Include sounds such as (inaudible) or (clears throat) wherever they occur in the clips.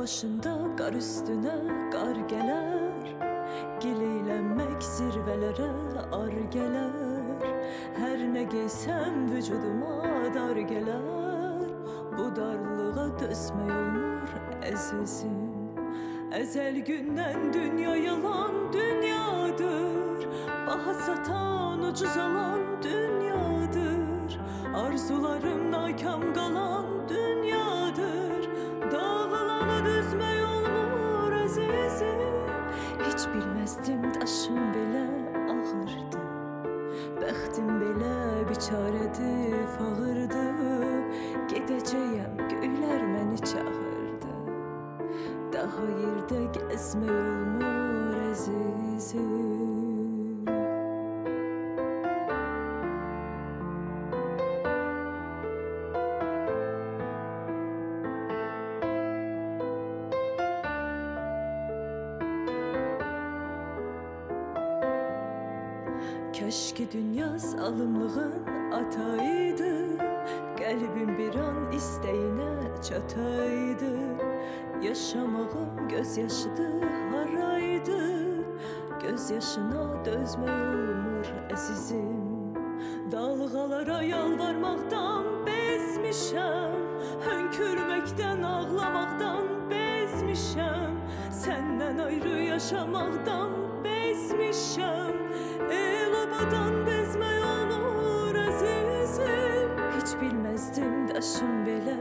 başında kar üstüne kar geler. Gileylenmek zirvelere ar geler. Her ne giysem vücuduma dar geler. Bu darlığa dözme olmur ezizim Ezel günden dünya yalan dünyadır. Baha satan ucuz alan dünyadır. Arzularım nakam kalan dünyadır. Dağlar əzizim Heç bilməzdim daşım belə ağırdı. Bəxtim belə biçarədir, fağırdı Gedəcəyəm, göylər məni çağırdı. Daha yerdə gəzmək olmur əzizim Keşke dünya salımlığın ataydı. Qəlbim bir an istəyinə çataydı. Yaşamağım gözyaşıdır haraydı. Göz yaşına dözmək olmur əzizim Dalğalara yalvarmaqdan bezmişəm Hönkürməkdən, ağlamaqdan bezmişəm Səndən ayrı yaşamaqdan bezmişəm El obadan bezmək olmur əzizim Heç bilməzdim daşım belə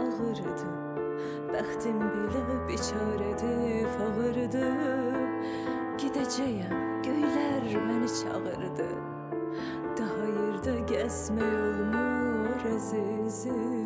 ağırdı Bəxtim belə biçarədir, fağırdı Gedəcəyəm, göylər məni çağırdı. Daha yerdə gəzmək olmur əzizim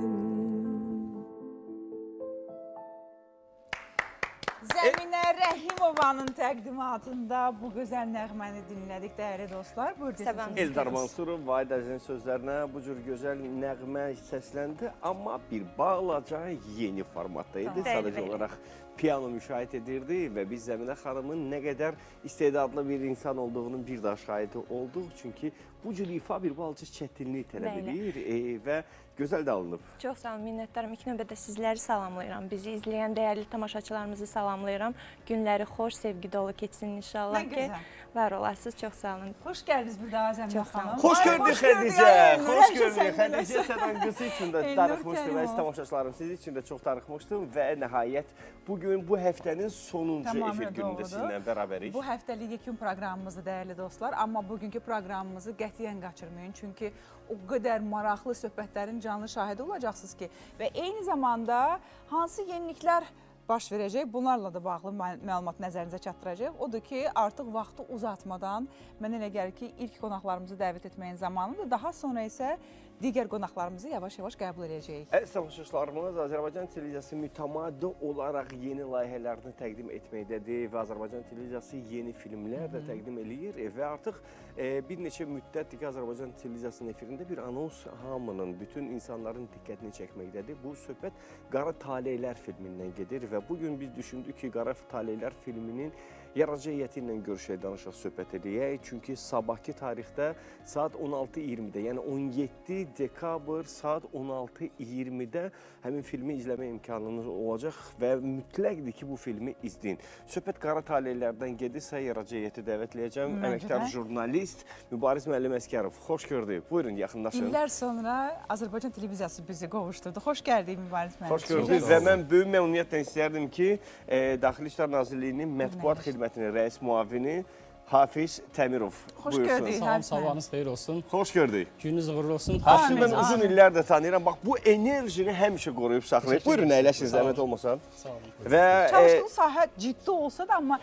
Rəhimovanın təqdimatında bu gözəl nəğməni dinlədik dəyərli dostlar. Buyurun. Eldar. Mansurov, Vahid Əzizin sözlərinə bu cür gözəl nəğmə səsləndi, amma bir balaca yeni formatda idi. Sadəcə olaraq piano müşahidə edirdi və biz Zəminə xanımın nə qədər istedadlı bir insan olduğunun bir daha şahidi olduq. Çünki bu cür ifa bir balaca çətinlik tələb edir e, və gözəl də alınıb. Çox sağ olun, minnətdaram. İlk növbədə sizləri salamlayıram. Bizi izləyən dəyərli tamaşaçılarımızı salamlayıram. Günləri xoş, sevgi dolu keçsin inşallah Nə ki. gözəl. Var olasınız. Çox sağ olun. Xoş gəldiniz sağ olun. xanım. Xoş gördük Xədicə. Xoş gördük Xədicə. Sənin (laughs) qızı üçün də darıxmışdım. Əziz tamaşaçılarım, siz üçün də çox darıxmışdım və nəhayət bu gün bu həftənin sonuncu efir günündə sizinlə bərabərik. Bu həftəlik yekun proqramımızdır dəyərli dostlar, amma bugünkü proqramımızı qətiyyən qaçırmayın, çünki o qədər maraqlı söhbətlərin canlı şahidi olacaqsınız ki, və eyni zamanda hansı yeniliklər baş verəcək, bunlarla da bağlı məl- məlumat nəzərinizə çatdıracaq. Odur ki, artıq vaxtı uzatmadan mənə elə gəlir ki, ilk qonaqlarımızı dəvət etməyin zamanıdır. Daha sonra isə digər qonaqlarımızı yavaş-yavaş qəbul edəcəyik. Əziz tamaşaçılarımız, Azərbaycan televiziyası mütəmadi olaraq yeni layihələrini təqdim etməkdədir və Azərbaycan televiziyası yeni filmlər də təqdim eləyir e, və artıq e, bir neçə müddətdir ki, Azərbaycan televiziyasının efirində bir anons hamının, bütün insanların diqqətini çəkməkdədir. Bu söhbət Qara Taleylər filmindən gedir və bu gün biz düşündük ki, Qara Taleylər filminin yaradıcı heyəti ilə görüşək, danışaq, söhbət edək. Çünki sabahki tarixdə saat 16:20-də, yəni 17 dekabr saat 16:20-də həmin filmi izləmə imkanınız olacaq və mütləqdir ki, bu filmi izləyin. Söhbət Qara Taleylərdən gedirsə, yaradıcı heyəti dəvətləyəcəm. Məncə Əməkdar jurnalist Mübariz müəllim Əskərov. Xoş gördük. Buyurun, yaxınlaşın. İllər sonra Azərbaycan televiziyası bizi qovuşturdu. Xoş gəldik Mübariz müəllim. Xoş gördük və mən böyük məmnuniyyətlə istəyərdim ki, e, Daxili İşlər Nazirliyinin mətbuat xidmətinin rəis müavini Hafiz Təmirov Xoş buyursun. gördük. Salam, sabahınız xeyir olsun. Xoş gördük. Gününüz uğurlu olsun. Aslında mən uzun amin. illərdir tanıyıram. Bax bu enerjini həmişə qoruyub saxlayıb. Buyurun əyləşin zəhmət olmasa. Sağ olun. Və e, Çalışdığın sahə ciddi olsa da amma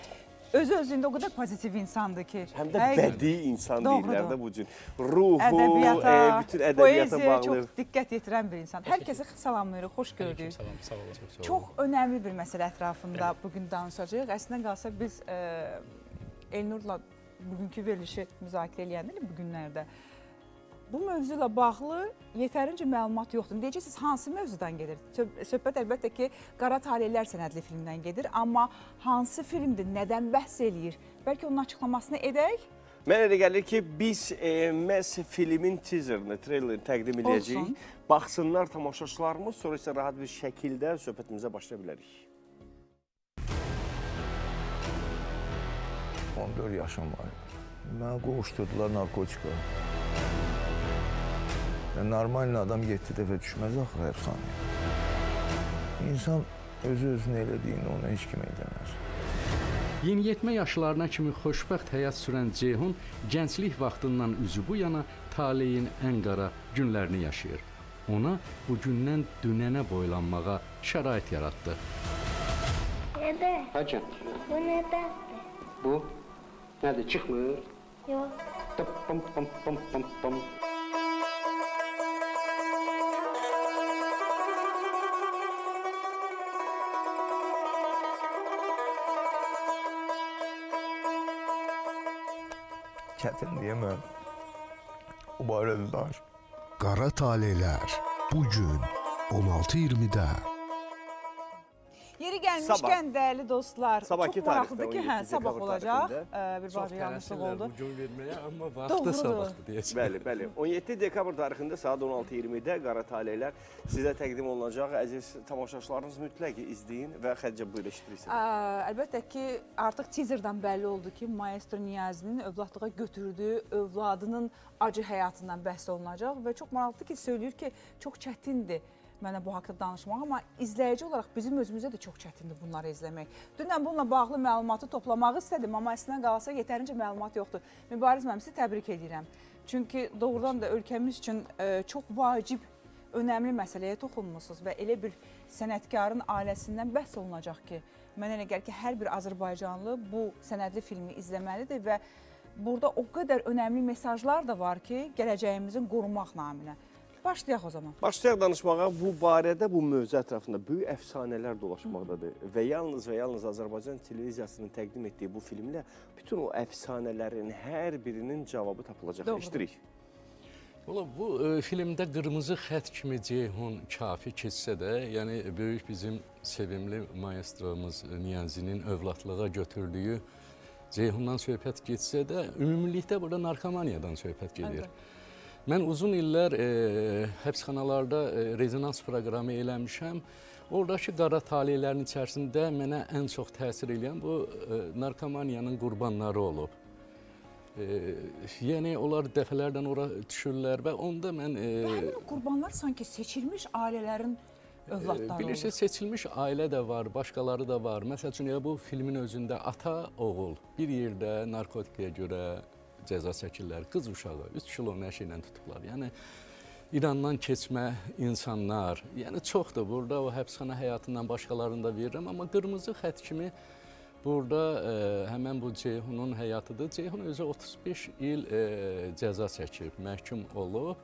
özü özündə o qədər pozitiv insandır ki. həm də həqiqətən bədii insan deyirlər də bu cür. Ruhu, ədəbiyyata, e, bütün ədəbiyyata bağlı. çox diqqət yetirən bir insan. Hər kəsi salamlayırıq, xoş gördük. Salam, sağ olun. Çox önəmli bir məsələ ətrafında bu gün danışacağıq. Əslində qalsa biz e, Elnurla bugünkü verilişi müzakirə eləyəndə bu günlərdə Bu mövzu ilə bağlı yetərincə məlumat yoxdur. Deyəcəksiniz hansı mövzudan gedir? Söhbət əlbəttə ki, Qara Taleylər sənədli filmdən gedir, amma hansı filmdir, nədən bəhs eləyir? Bəlkə onun açıqlamasını edək? Mənə elə gəlir ki, biz e, məhz filmin teaserını, trailerini təqdim edəcəyik. Olsun. Baxsınlar tamaşaçılarımız, sonra isə rahat bir şəkildə söhbətimizə başlaya bilərik. 14 yaşım var. Mənə qovuşdurdular narkotika. Ya, normal adam 7 dəfə düşməz axı həbsxanaya. İnsan özü özünə elədiyini ona heç kim eləməz. Yeniyetmə yaşlarına kimi xoşbəxt həyat sürən Ceyhun gənclik vaxtından üzü bu yana taleyin ən qara günlərini yaşayır. Ona bu gündən dünənə boylanmağa şərait yaratdı. Dede, Hacı, bu nedendir? bu nədir? Çıxmır. Yok. Tıp, pım, pım, pım, pım, Çetin diyemem. Mübarezler. Kara Taleler bugün 16.20'de. Yeri gəlmişkən dəyərli dostlar, Sabahki çox maraqlıdır tarixdə, ki, hə, 17 sabah olacaq. Bir balaca yanlışlıq oldu. bu gün verməyə, amma vaxtı sabahdır deyəcəm. Bəli, bəli. 17 dekabr tarixində saat 16:20-də Qara Taleylər sizə təqdim olunacaq. Əziz tamaşaçılarınız mütləq izləyin və Xədicə buyur eşitirirsiniz. Ə, əlbəttə ki, artıq teaserdan bəlli oldu ki, Maestro Niyazinin övladlığa götürdüyü övladının acı həyatından bəhs olunacaq və çox maraqlıdır ki, söyləyir ki, çox çətindir mənə bu haqqda danışmaq, amma izləyici olaraq bizim özümüzə də çox çətindir bunları izləmək. Dünən bununla bağlı məlumatı toplamağı istədim, amma əslində qalsa yetərincə məlumat yoxdur. Mübariz müəllim, sizi təbrik edirəm. Çünki doğrudan da ölkəmiz üçün ə, çox vacib önəmli məsələyə toxunmusunuz və elə bir sənətkarın ailəsindən bəhs olunacaq ki, mənə elə gəlir ki, hər bir Azərbaycanlı bu sənədli filmi izləməlidir və burada o qədər önəmli mesajlar da var ki, gələcəyimizin qorumaq naminə. Başlayaq o zaman. Başlayaq danışmağa bu barədə bu mövzu ətrafında böyük əfsanələr dolaşmaqdadır və yalnız və yalnız Azərbaycan televiziyasının təqdim etdiyi bu filmlə bütün o əfsanələrin hər birinin cavabı tapılacaq. Doğrudur. Eşidirik. Valla bu e, filmdə qırmızı xətt kimi Ceyhun kafi keçsə də, yəni böyük bizim sevimli maestromuz Niyazinin övladlığa götürdüyü Ceyhundan söhbət getsə də, ümumilikdə burada narkomaniyadan söhbət gedir. Mən uzun illər e, həbsxanalarda e, rezonans proqramı eləmişəm. Oradakı qara taleylərin içərisində mənə ən çox təsir edən bu e, narkomaniyanın qurbanları olub. E, yəni onlar dəfələrdən ora düşürlər və onda mən e, Həmin o qurbanlar sanki seçilmiş ailələrin övladları Bilirsiniz, seçilmiş ailə də var, başqaları da var. Məsəl üçün elə bu filmin özündə ata, oğul bir yerdə narkotikaya görə cəza çəkirlər. Qız uşağı 3 kilo nəşi ilə tutublar. Yəni İrandan keçmə insanlar, yəni çoxdur. Burada o həbsxana həyatından başqalarını da verirəm, amma qırmızı xətt kimi burada e, həmən bu Ceyhunun həyatıdır. Ceyhun özü 35 il e, cəza çəkib, məhkum olub.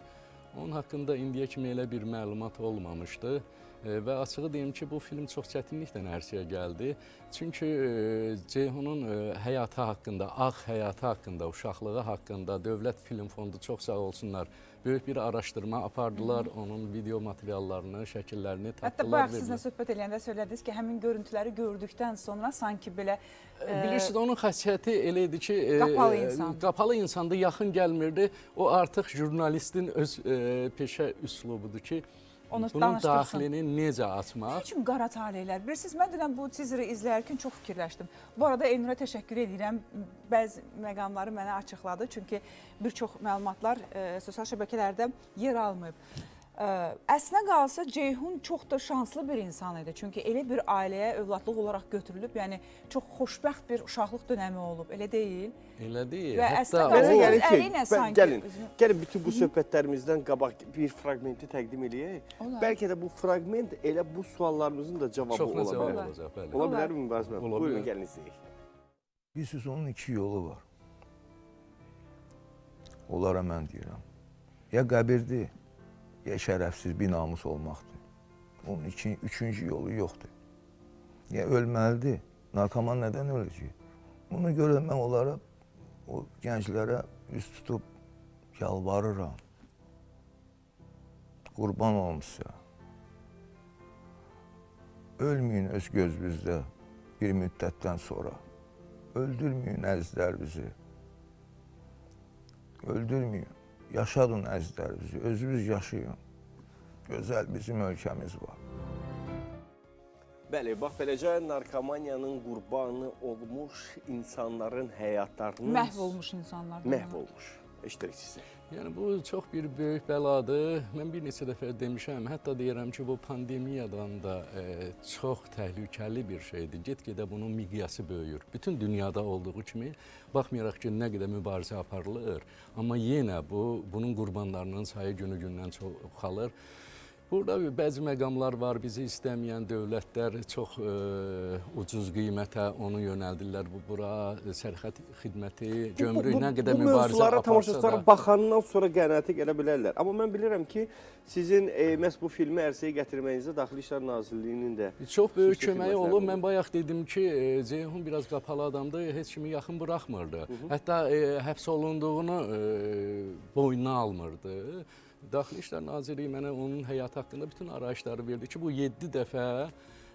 Onun haqqında indiyə kimi elə bir məlumat olmamışdı. E, Və açığı deyim ki, bu film çox çətinliklə ərsəyə gəldi. Çünki e, Ceyhunun e, həyatı haqqında, ağ həyatı haqqında, uşaqlığı haqqında Dövlət Film Fondu çox sağ olsunlar, böyük bir araşdırma apardılar. Onun video materiallarını, şəkillərini Hətta tapdılar. bayaq və- sizinlə söhbət edəndə söylədiniz ki, həmin görüntüləri gördükdən sonra sanki belə e, Bilirsiniz, onun xəssiyyəti elə idi ki, e, Qapalı e, insandı. qapalı insanda yaxın gəlmirdi. O artıq jurnalistin öz e, peşə üslubudur ki, Onu bunun danışdırsın. daxilini necə Nə açmaq. üçün qara taleylər? Bilirsiniz, mən dünən bu teaseri izləyərkən çox fikirləşdim. Bu arada Elnur'a təşəkkür edirəm. Bəzi məqamları mənə açıqladı. Çünki bir çox məlumatlar e, sosial şəbəkələrdə yer almayıb. Əslinə qalsa Ceyhun çox da şanslı bir insan idi. Çünki elə bir ailəyə övladlıq olaraq götürülüb, yəni çox xoşbəxt bir uşaqlıq dönəmi olub, elə deyil? Elə deyil. Və o- qalsa öz ki, əli ilə bə- sanki gəlin, özünü- gəlin bütün bu söhbətlərimizdən qabaq bir fraqmenti təqdim eləyək. Bəlkə də bu fraqment elə bu suallarımızın da cavabı ola cavab bilər. olacaq, bəli. Ola bilər mi Mübariz müəllim? Ola Buyurun gəlin izləyək. Bilirsiniz, onun iki yolu var. Onlara mən deyirəm. Ya qəbirdir, ya şərəfsiz bir namus olmaqdır. Onun iki, üçüncü yolu yoxdur. Ya ölməlidir, narkoman nədən öləcək? Buna görə mən onlara, o gənclərə üz tutub yalvarıram. Qurban sizə. Ölməyin öz gözünüzdə bir müddətdən sonra. Öldürməyin əzizlərinizi. Öldürməyin. Yaşadın əzizlərinizi. Özünüz yaşayın. Gözəl bizim ölkəmiz var. Bəli, bax beləcə narkomaniyanın qurbanı olmuş insanların həyatlarının Məhv olmuş insanlar. məhv olmuş. Eşidirik sizi. Yəni bu çox bir böyük bəladır. Mən bir neçə dəfə demişəm, hətta deyirəm ki, bu pandemiyadan da e, çox təhlükəli bir şeydir. Get-gedə bunun miqyası böyüyür. Bütün dünyada olduğu kimi, baxmayaraq ki, nə qədər mübarizə aparılır, amma yenə bu bunun qurbanlarının sayı günü-gündən çoxalır. Burada bəzi məqamlar var, bizi istəməyən dövlətlər çox e, ucuz qiymətə onu yönəldirlər. Bu bura sərhəd xidməti, gömrük nə qədər bu mübarizə mövzulara aparsa tamaşaçılar da baxandan sonra qənaəti gələ bilərlər. Amma mən bilirəm ki, sizin e, məhz bu filmi ərsəyə gətirməyinizə Daxili İşlər Nazirliyinin də Çox böyük köməyi olub. Mən bayaq dedim ki, e, Ceyhun biraz qapalı adamdır, heç kimi yaxın buraxmırdı. Hətta e, həbs olunduğunu e, boynuna almırdı. Daxili İşlər Nazirliyi mənə onun həyatı haqqında bütün arayışları verdi ki, bu 7 dəfə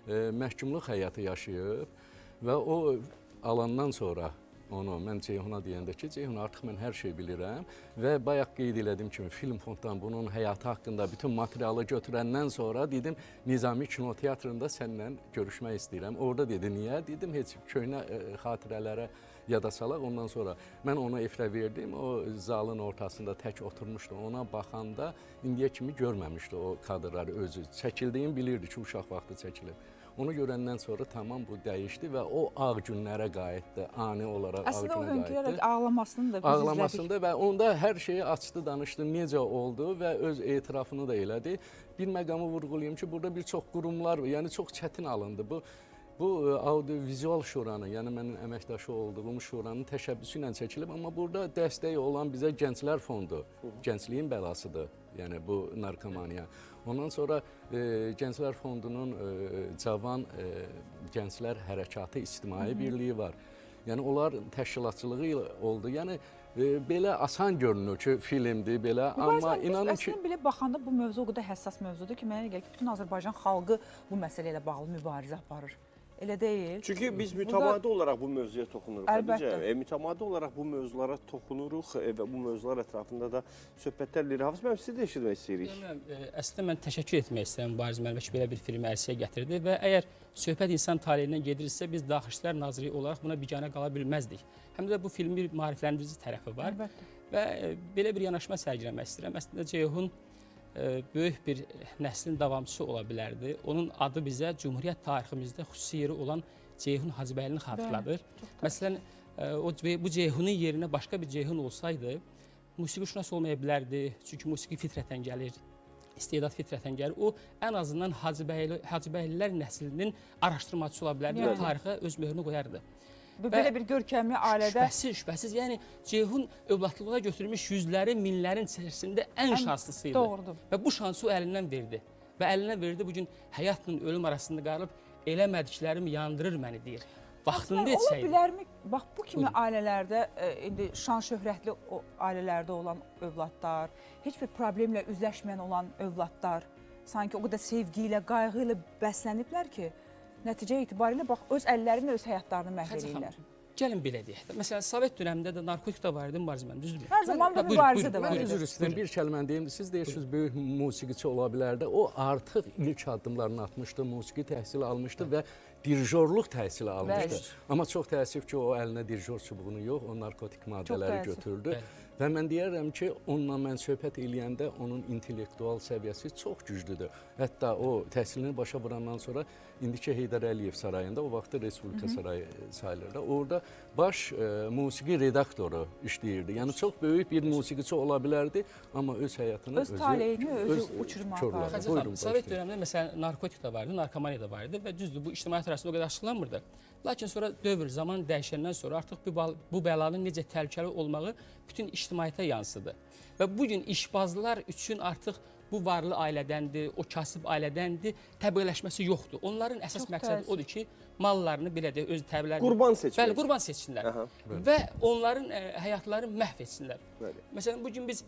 e, məhkumluq həyatı yaşayıb və o alandan sonra onu mən Ceyhuna deyəndə ki, Ceyhun artıq mən hər şey bilirəm və bayaq qeyd elədiyim kimi film fonddan bunun həyatı haqqında bütün materialı götürəndən sonra dedim Nizami kinoteatrında səninlə görüşmək istəyirəm. Orada dedi niyə? Dedim heç köhnə ə, xatirələrə yada salaq. Ondan sonra mən ona efirə verdim. O zalın ortasında tək oturmuşdu. Ona baxanda indiyə kimi görməmişdi o kadrları özü. Çəkildiyini bilirdi ki, uşaq vaxtı çəkilib. Onu görəndən sonra tamam bu dəyişdi və o ağ günlərə qayıtdı. Ani olaraq ağ Əslində o günə hönkürərək qayıtdı. ağlamasını da biz izlədik. Ağlamasında və onda hər şeyi açdı, danışdı, necə oldu və öz etirafını da elədi. Bir məqamı vurğulayım ki, burada bir çox qurumlar, yəni çox çətin alındı. Bu Bu e, audiovizual şuranın, yəni mənim əməkdaşı olduğum şuranın təşəbbüsü ilə çəkilib, amma burada dəstək olan bizə Gənclər Fondu, gəncliyin bəlasıdır. Yəni bu narkomaniya. Ondan sonra e, Gənclər Fondunun e, Cavan e, Gənclər Hərəkatı İctimai Birliyi var. Yəni onlar təşkilatçılığı ilə oldu. Yəni e, belə asan görünür ki, filmdir belə, amma Amma inanın ki, Əslində belə baxanda bu mövzu o qədər həssas mövzudur ki, mənə elə gəlir ki, bütün Azərbaycan xalqı bu məsələ ilə bağlı mübarizə aparır. Elə deyil? Çünki biz Burada- mütəmadi olaraq bu mövzuya toxunuruq. Əlbəttə. Xədicə. E, mütəmadi olaraq bu mövzulara toxunuruq e, və bu mövzular ətrafında da söhbətlər edirik. Hafiz müəllim, sizi də eşitmək istəyirik. Yəni, e, əslində mən təşəkkür etmək istəyirəm Mübariz müəllimə ki, belə bir filmi ərsəyə gətirdi və əgər söhbət insan taleyindən gedirsə, biz Daxili İşlər Nazirliyi olaraq buna biganə qala bilməzdik. Həm də bu filmin bir maarifləndirici tərəfi var Əlbəttə. və e, belə bir yanaşma sərgiləmək istəyirəm. Əslində Ceyhun böyük bir nəslin davamçısı ola bilərdi. Onun adı bizə Cümhuriyyət tariximizdə xüsusi yeri olan Ceyhun Hacıbəylini xatırladır. Məsələn, e, o bu Ceyhunun yerinə başqa bir Ceyhun olsaydı, musiqişünas olmaya bilərdi. Çünki musiqi fitrətən gəlir istedad fitrətən gəlir. O ən azından Hacıbəyli Hacıbəylilər nəslinin araşdırmaçısı ola bilərdi və tarixə öz möhrünü qoyardı. Belə bir görkəmli ailədə Şübhəsiz, şübhəsiz. Yəni Ceyhun övladlığa götürmüş yüzlərin, minlərin içərisində ən şanslısıydı. doğrudur. Və bu şansı o əlindən verdi. Və əlindən verdi bu gün həyatla ölüm arasında qalıb eləmədiklərim yandırır məni deyir. Vaxtında Aslında ola etsəydi. bilərmi? Bax bu kimi Buyurun. ailələrdə e, indi şan şöhrətli ailələrdə olan övladlar, heç bir problemlə üzləşməyən olan övladlar sanki o qədər sevgi ilə, qayğı ilə bəsləniblər ki, nəticə itibarilə bax öz əlləri ilə öz həyatlarını məhv edirlər. Gəlin belə deyək də. Məsələn, Sovet dövründə də narkotik də var idi, mübarizə mənim, düzdürmü? Hər zaman da mübarizə də var Mən idi. üzr istəyirəm, bir kəlmə deyim. Siz deyirsiniz böyük musiqiçi ola bilər də. O artıq ilk addımlarını atmışdı, musiqi təhsili almışdı və dirijorluq təhsili almışdı. Amma çox təəssüf ki, o əlinə dirijor çubuğunu yox, o narkotik maddələri götürdü. Bəli. Və mən deyərəm ki, onunla mən söhbət eləyəndə onun intellektual səviyyəsi çox güclüdür. Hətta o təhsilini başa vurandan sonra indiki Heydər Əliyev sarayında, o vaxtı Respublika sarayı sayılırdı. Orada baş e, musiqi redaktoru işləyirdi. Yəni çox böyük bir musiqiçi ola bilərdi, amma öz həyatını Öz taleyini özü uçuruma korladı. apardı. Xəcə Buyurun, xanım, Sovet dövründə məsələn narkotik də vardı, narkomaniya da vardı və düzdür bu ictimaiyyət arasında o qədər açıqlanmırdı. Lakin sonra dövr, zaman dəyişəndən sonra artıq bu, bu bəlanın necə təhlükəli olmağı bütün ictimaiyyətə yansıdı. Və bu gün işbazlar üçün artıq bu varlı ailədəndir, o kasıb ailədəndir, təbəələşməsi yoxdur. Onların əsas Çox məqsədi təəssüf. odur ki, mallarını belə də öz təbəələrini Qurban seçmək. Bəli, qurban seçsinlər. Aha, və onların ə, həyatlarını məhv etsinlər. Bəli. Məsələn, bu gün biz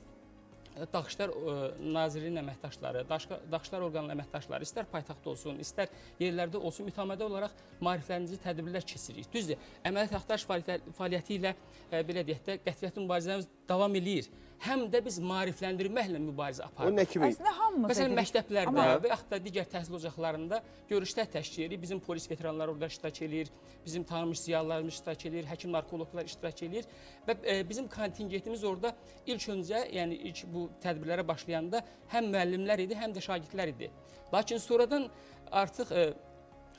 Daxışlar ə, Nazirliyinin əməkdaşları, Daxışlar orqanının əməkdaşları istər paytaxtda olsun, istər yerlərdə olsun, mütəmədi olaraq maarifləndirici tədbirlər keçiririk. Düzdür, əməliyyat axtarış fəaliyyəti ilə ə, belə deyək də qətiyyətli mübarizəmiz davam eləyir. Həm də biz maarifləndirməklə mübarizə O aparırıq. nə kimi? Əslində hamımız Məsələn, edirik. məktəblərdə Amma- və yaxud da digər təhsil ocaqlarında görüşlər təşkil edir. Bizim polis veteranları orada iştirak edir, bizim tanınmış ziyalılarımız iştirak edir, həkim narkoloqlar iştirak edir və e, bizim kontingentimiz orada ilk öncə, yəni ilk bu tədbirlərə başlayanda həm müəllimlər idi, həm də şagirdlər idi. Lakin sonradan artıq e,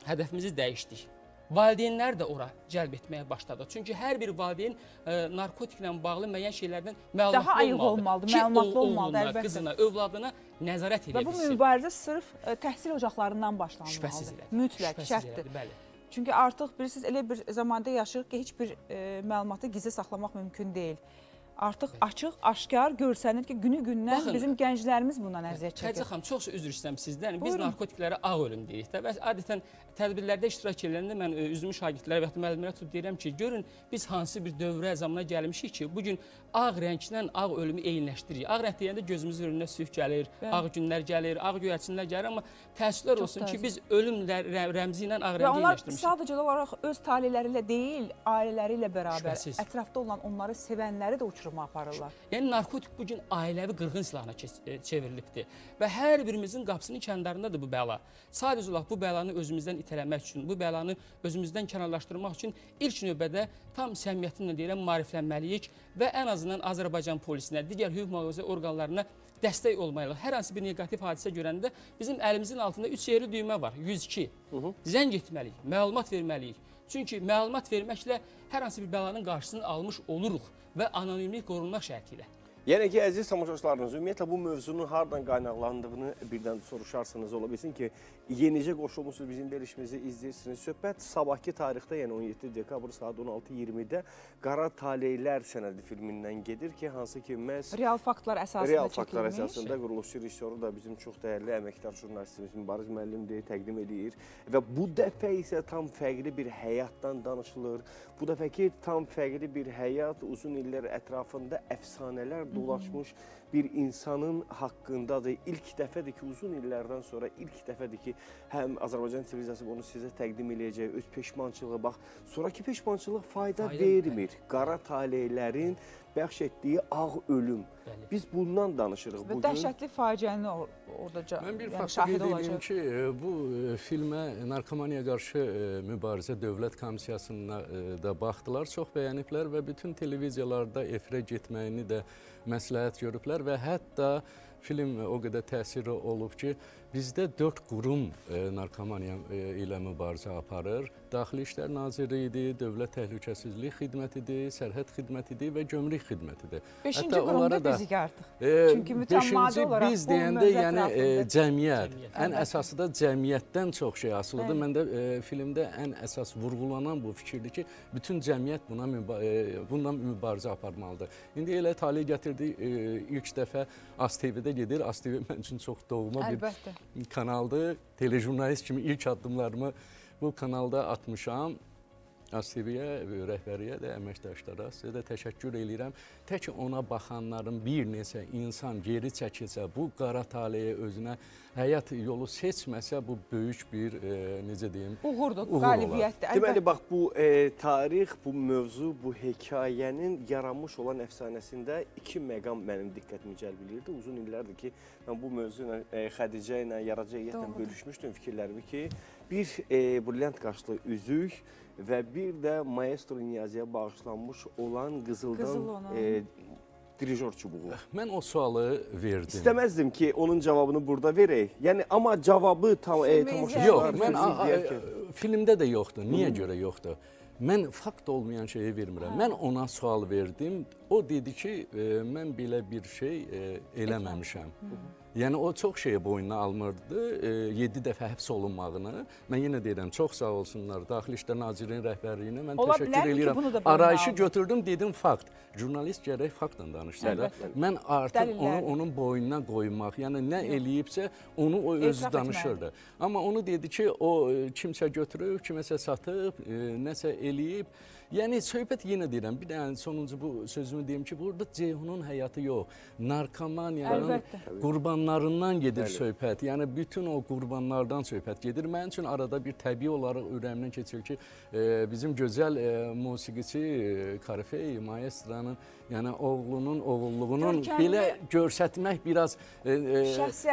hədəfimizi dəyişdik. Valideynlər də ora cəlb etməyə başladı. Çünki hər bir valideyn e, narkotiklə bağlı müəyyən şeylərdən məlumatlı Daha ayıq olmalıdır, Ki, məlumatlı o- olmalıdır, əlbəttə. Qızına, övladına nəzarət Və edə bu bilsin. mübarizə sırf ə, təhsil ocaqlarından Şübhəsiz başlanmalıdır. elədir. Mütləq Şübhəsiz şərtdir. elədir, Bəli. Çünki artıq bilirsiniz elə bir zamanda yaşayırıq ki, heç bir e, məlumatı gizli saxlamaq mümkün deyil. Artıq açıq, aşkar görsənir ki, günü-gündən bizim gənclərimiz bundan əziyyət Xədicə çəkir. xanım, çox üzr istəyirəm sizdən. Biz Buyurun. narkotiklərə ağ ölüm deyirik də və adətən tədbirlərdə iştirak edəndə mən e, üzümü şagirdlərə və ya müəllimlərə tutub deyirəm ki, görün biz hansı bir dövrə zamana gəlmişik ki, bu gün ağ rənglə ağ ölümü eyniləşdiririk. Ağ rəng deyəndə gözümüzün önünə sülh gəlir, Bəli. ağ günlər gəlir, ağ göyərçinlər gəlir, amma təəssüflər olsun ki, təəssüf. biz ölümlə rə- rəmzi ilə ağ rəngi onlar eyniləşdirmişik. sadəcə olaraq öz taleləri ilə deyil, ailələri ilə bərabər Şübhəsiz. ətrafda olan onları sevənləri də uçuruma aparırlar. Yəni narkotik bu gün ailəvi qırğın silahına e, çevrilibdir və hər birimizin qapısının kənarındadır bu bəla. Sadəcə olaraq bu bəlanı özümüzdən itələmək üçün, bu bəlanı özümüzdən kənarlaşdırmaq üçün ilk növbədə tam səmimiyyətimlə deyirəm maariflənməliyik və ən azından Azərbaycan polisinə, digər hüquq mühafizə orqanlarına dəstək olmalıyıq. Hər hansı bir neqativ hadisə görəndə bizim əlimizin altında 3 yerli düymə var. 102. Zəng etməliyik, məlumat verməliyik. Çünki məlumat verməklə hər hansı bir bəlanın qarşısını almış oluruq və anonimlik qorunmaq şərti ilə. Yəni ki, əziz tamaşaçılarınız, ümumiyyətlə bu mövzunun hardan qaynaqlandığını birdən soruşarsınız. Ola bilsin ki, yenicə qoşulmusunuz, bizim verilişimizi izləyirsiniz. Söhbət sabahki tarixdə, yəni 17 dekabr saat 16:20-də Qara Taleylər sənədi filmindən gedir ki, hansı ki, məhz Real faktlar əsasında Real faktlar çəkilmiş. əsasında quruluşçu rejissoru da bizim çox dəyərli əməkdar jurnalistimiz Mübariz müəllimdir, təqdim edir və bu dəfə isə tam fərqli bir həyatdan danışılır. Bu dəfəki tam fərqli bir həyat uzun illər ətrafında əfsanələr dolaşmış bir insanın haqqındadır. İlk dəfədir ki, uzun illərdən sonra ilk dəfədir ki, həm Azərbaycan televiziyası bunu sizə təqdim eləyəcək, öz peşmançılığı bax, sonrakı peşmançılıq fayda, Fayda vermir. Qara taleylərin bəxş etdiyi ağ ölüm. Bəli. Biz bundan danışırıq Və bugün. dəhşətli faciəni or oradaca Mən bir yəni şahid olacaq. ki, e, bu e, filmə narkomaniyaya qarşı e, mübarizə Dövlət Komissiyasına da baxdılar, çox bəyəniblər və bütün televiziyalarda efirə getməyini də məsləhət görüblər və hətta film o qədər təsiri olub ki, bizdə 4 qurum e, narkomaniya e, ilə mübarizə aparır. Daxili İşlər Nazirliyi, Dövlət Təhlükəsizlik Xidmətidir, Sərhəd Xidmətidir və Gömrük Xidmətidir. Beşinci Hətta qurumda onlara da- bizik artıq. E, Çünki beşinci olaraq biz deyəndə yəni e, cəmiyyət, Cəmiyyət. ən əsası da cəmiyyətdən çox şey asılıdır. Bəli. Məndə e, filmdə ən əsas vurğulanan bu fikirdir ki, bütün cəmiyyət buna müba e, bundan mübarizə aparmalıdır. İndi elə taley gətirdi e, ilk dəfə ASTV-də gedir. ASTV (laughs) mənim üçün çox doğma bir Kanaldır. Telejurnalist kimi ilk addımlarımı bu kanalda atmışam. ASTV-yə, rəhbəriyə də, əməkdaşlara sizə də təşəkkür eləyirəm. Tək ona baxanların bir neçə insan geri çəkilsə, bu qara taleyə özünə həyat yolu seçməsə, bu böyük bir e, necə deyim, Uğurdur, Uğur qalibiyyətdir. Deməli bax bu e, tarix, bu mövzu, bu hekayənin yaranmış olan əfsanəsində iki məqam mənim diqqətimi cəlb edirdi. Uzun illərdir ki, mən bu mövzu ilə e, Xədicə ilə yaradıcı heyətlə Doğrudur. bölüşmüşdüm fikirlərimi ki, bir e, brilliant qaşlı üzük və bir də maestro Niyaziyə bağışlanmış olan qızıldan Qızıl e, dirijor çubuğu. mən o sualı verdim. İstəməzdim ki, onun cavabını burada verək. Yəni amma cavabı tam e, tamaşaçılar Yox, mən a- a- filmdə də yoxdur. Niyə görə yoxdur? Mən fakt olmayan şeyi vermirəm. Mən ona sual verdim. O dedi ki, e, mən belə bir şey e, eləməmişəm. Yəni o çox şeyi boynuna almırdı. 7 dəfə həbs olunmağını. Mən yenə deyirəm, çox sağ olsunlar Daxili İşlər Nazirliyinin rəhbərliyinə mən Ola təşəkkür boynuna Arayışı aldı? götürdüm, dedim fakt. Jurnalist gərək faktla danışsın da. Mən artıq onu Dəlillər. onun boynuna qoymaq, yəni nə eləyibsə, onu o özü Etiraf danışırdı. Amma onu dedi ki, o e, kimsə götürüb, kiməsə satıb, e, nəsə eləyib. Yəni söhbət yenə deyirəm, bir dənə sonuncu bu sözümü deyim ki, burada Ceyhunun həyatı yox, narkomaniyanın Əlbəttə. qurbanlarından gedir Bəli. söhbət. Yəni bütün o qurbanlardan söhbət gedir. Mənim üçün arada bir təbii olaraq ürəyimdən keçir ki, e, bizim gözəl e, musiqiçi e, Karifey maestranın Yəni oğlunun oğulluğunun Görkəmli- belə göstərmək biraz e, e,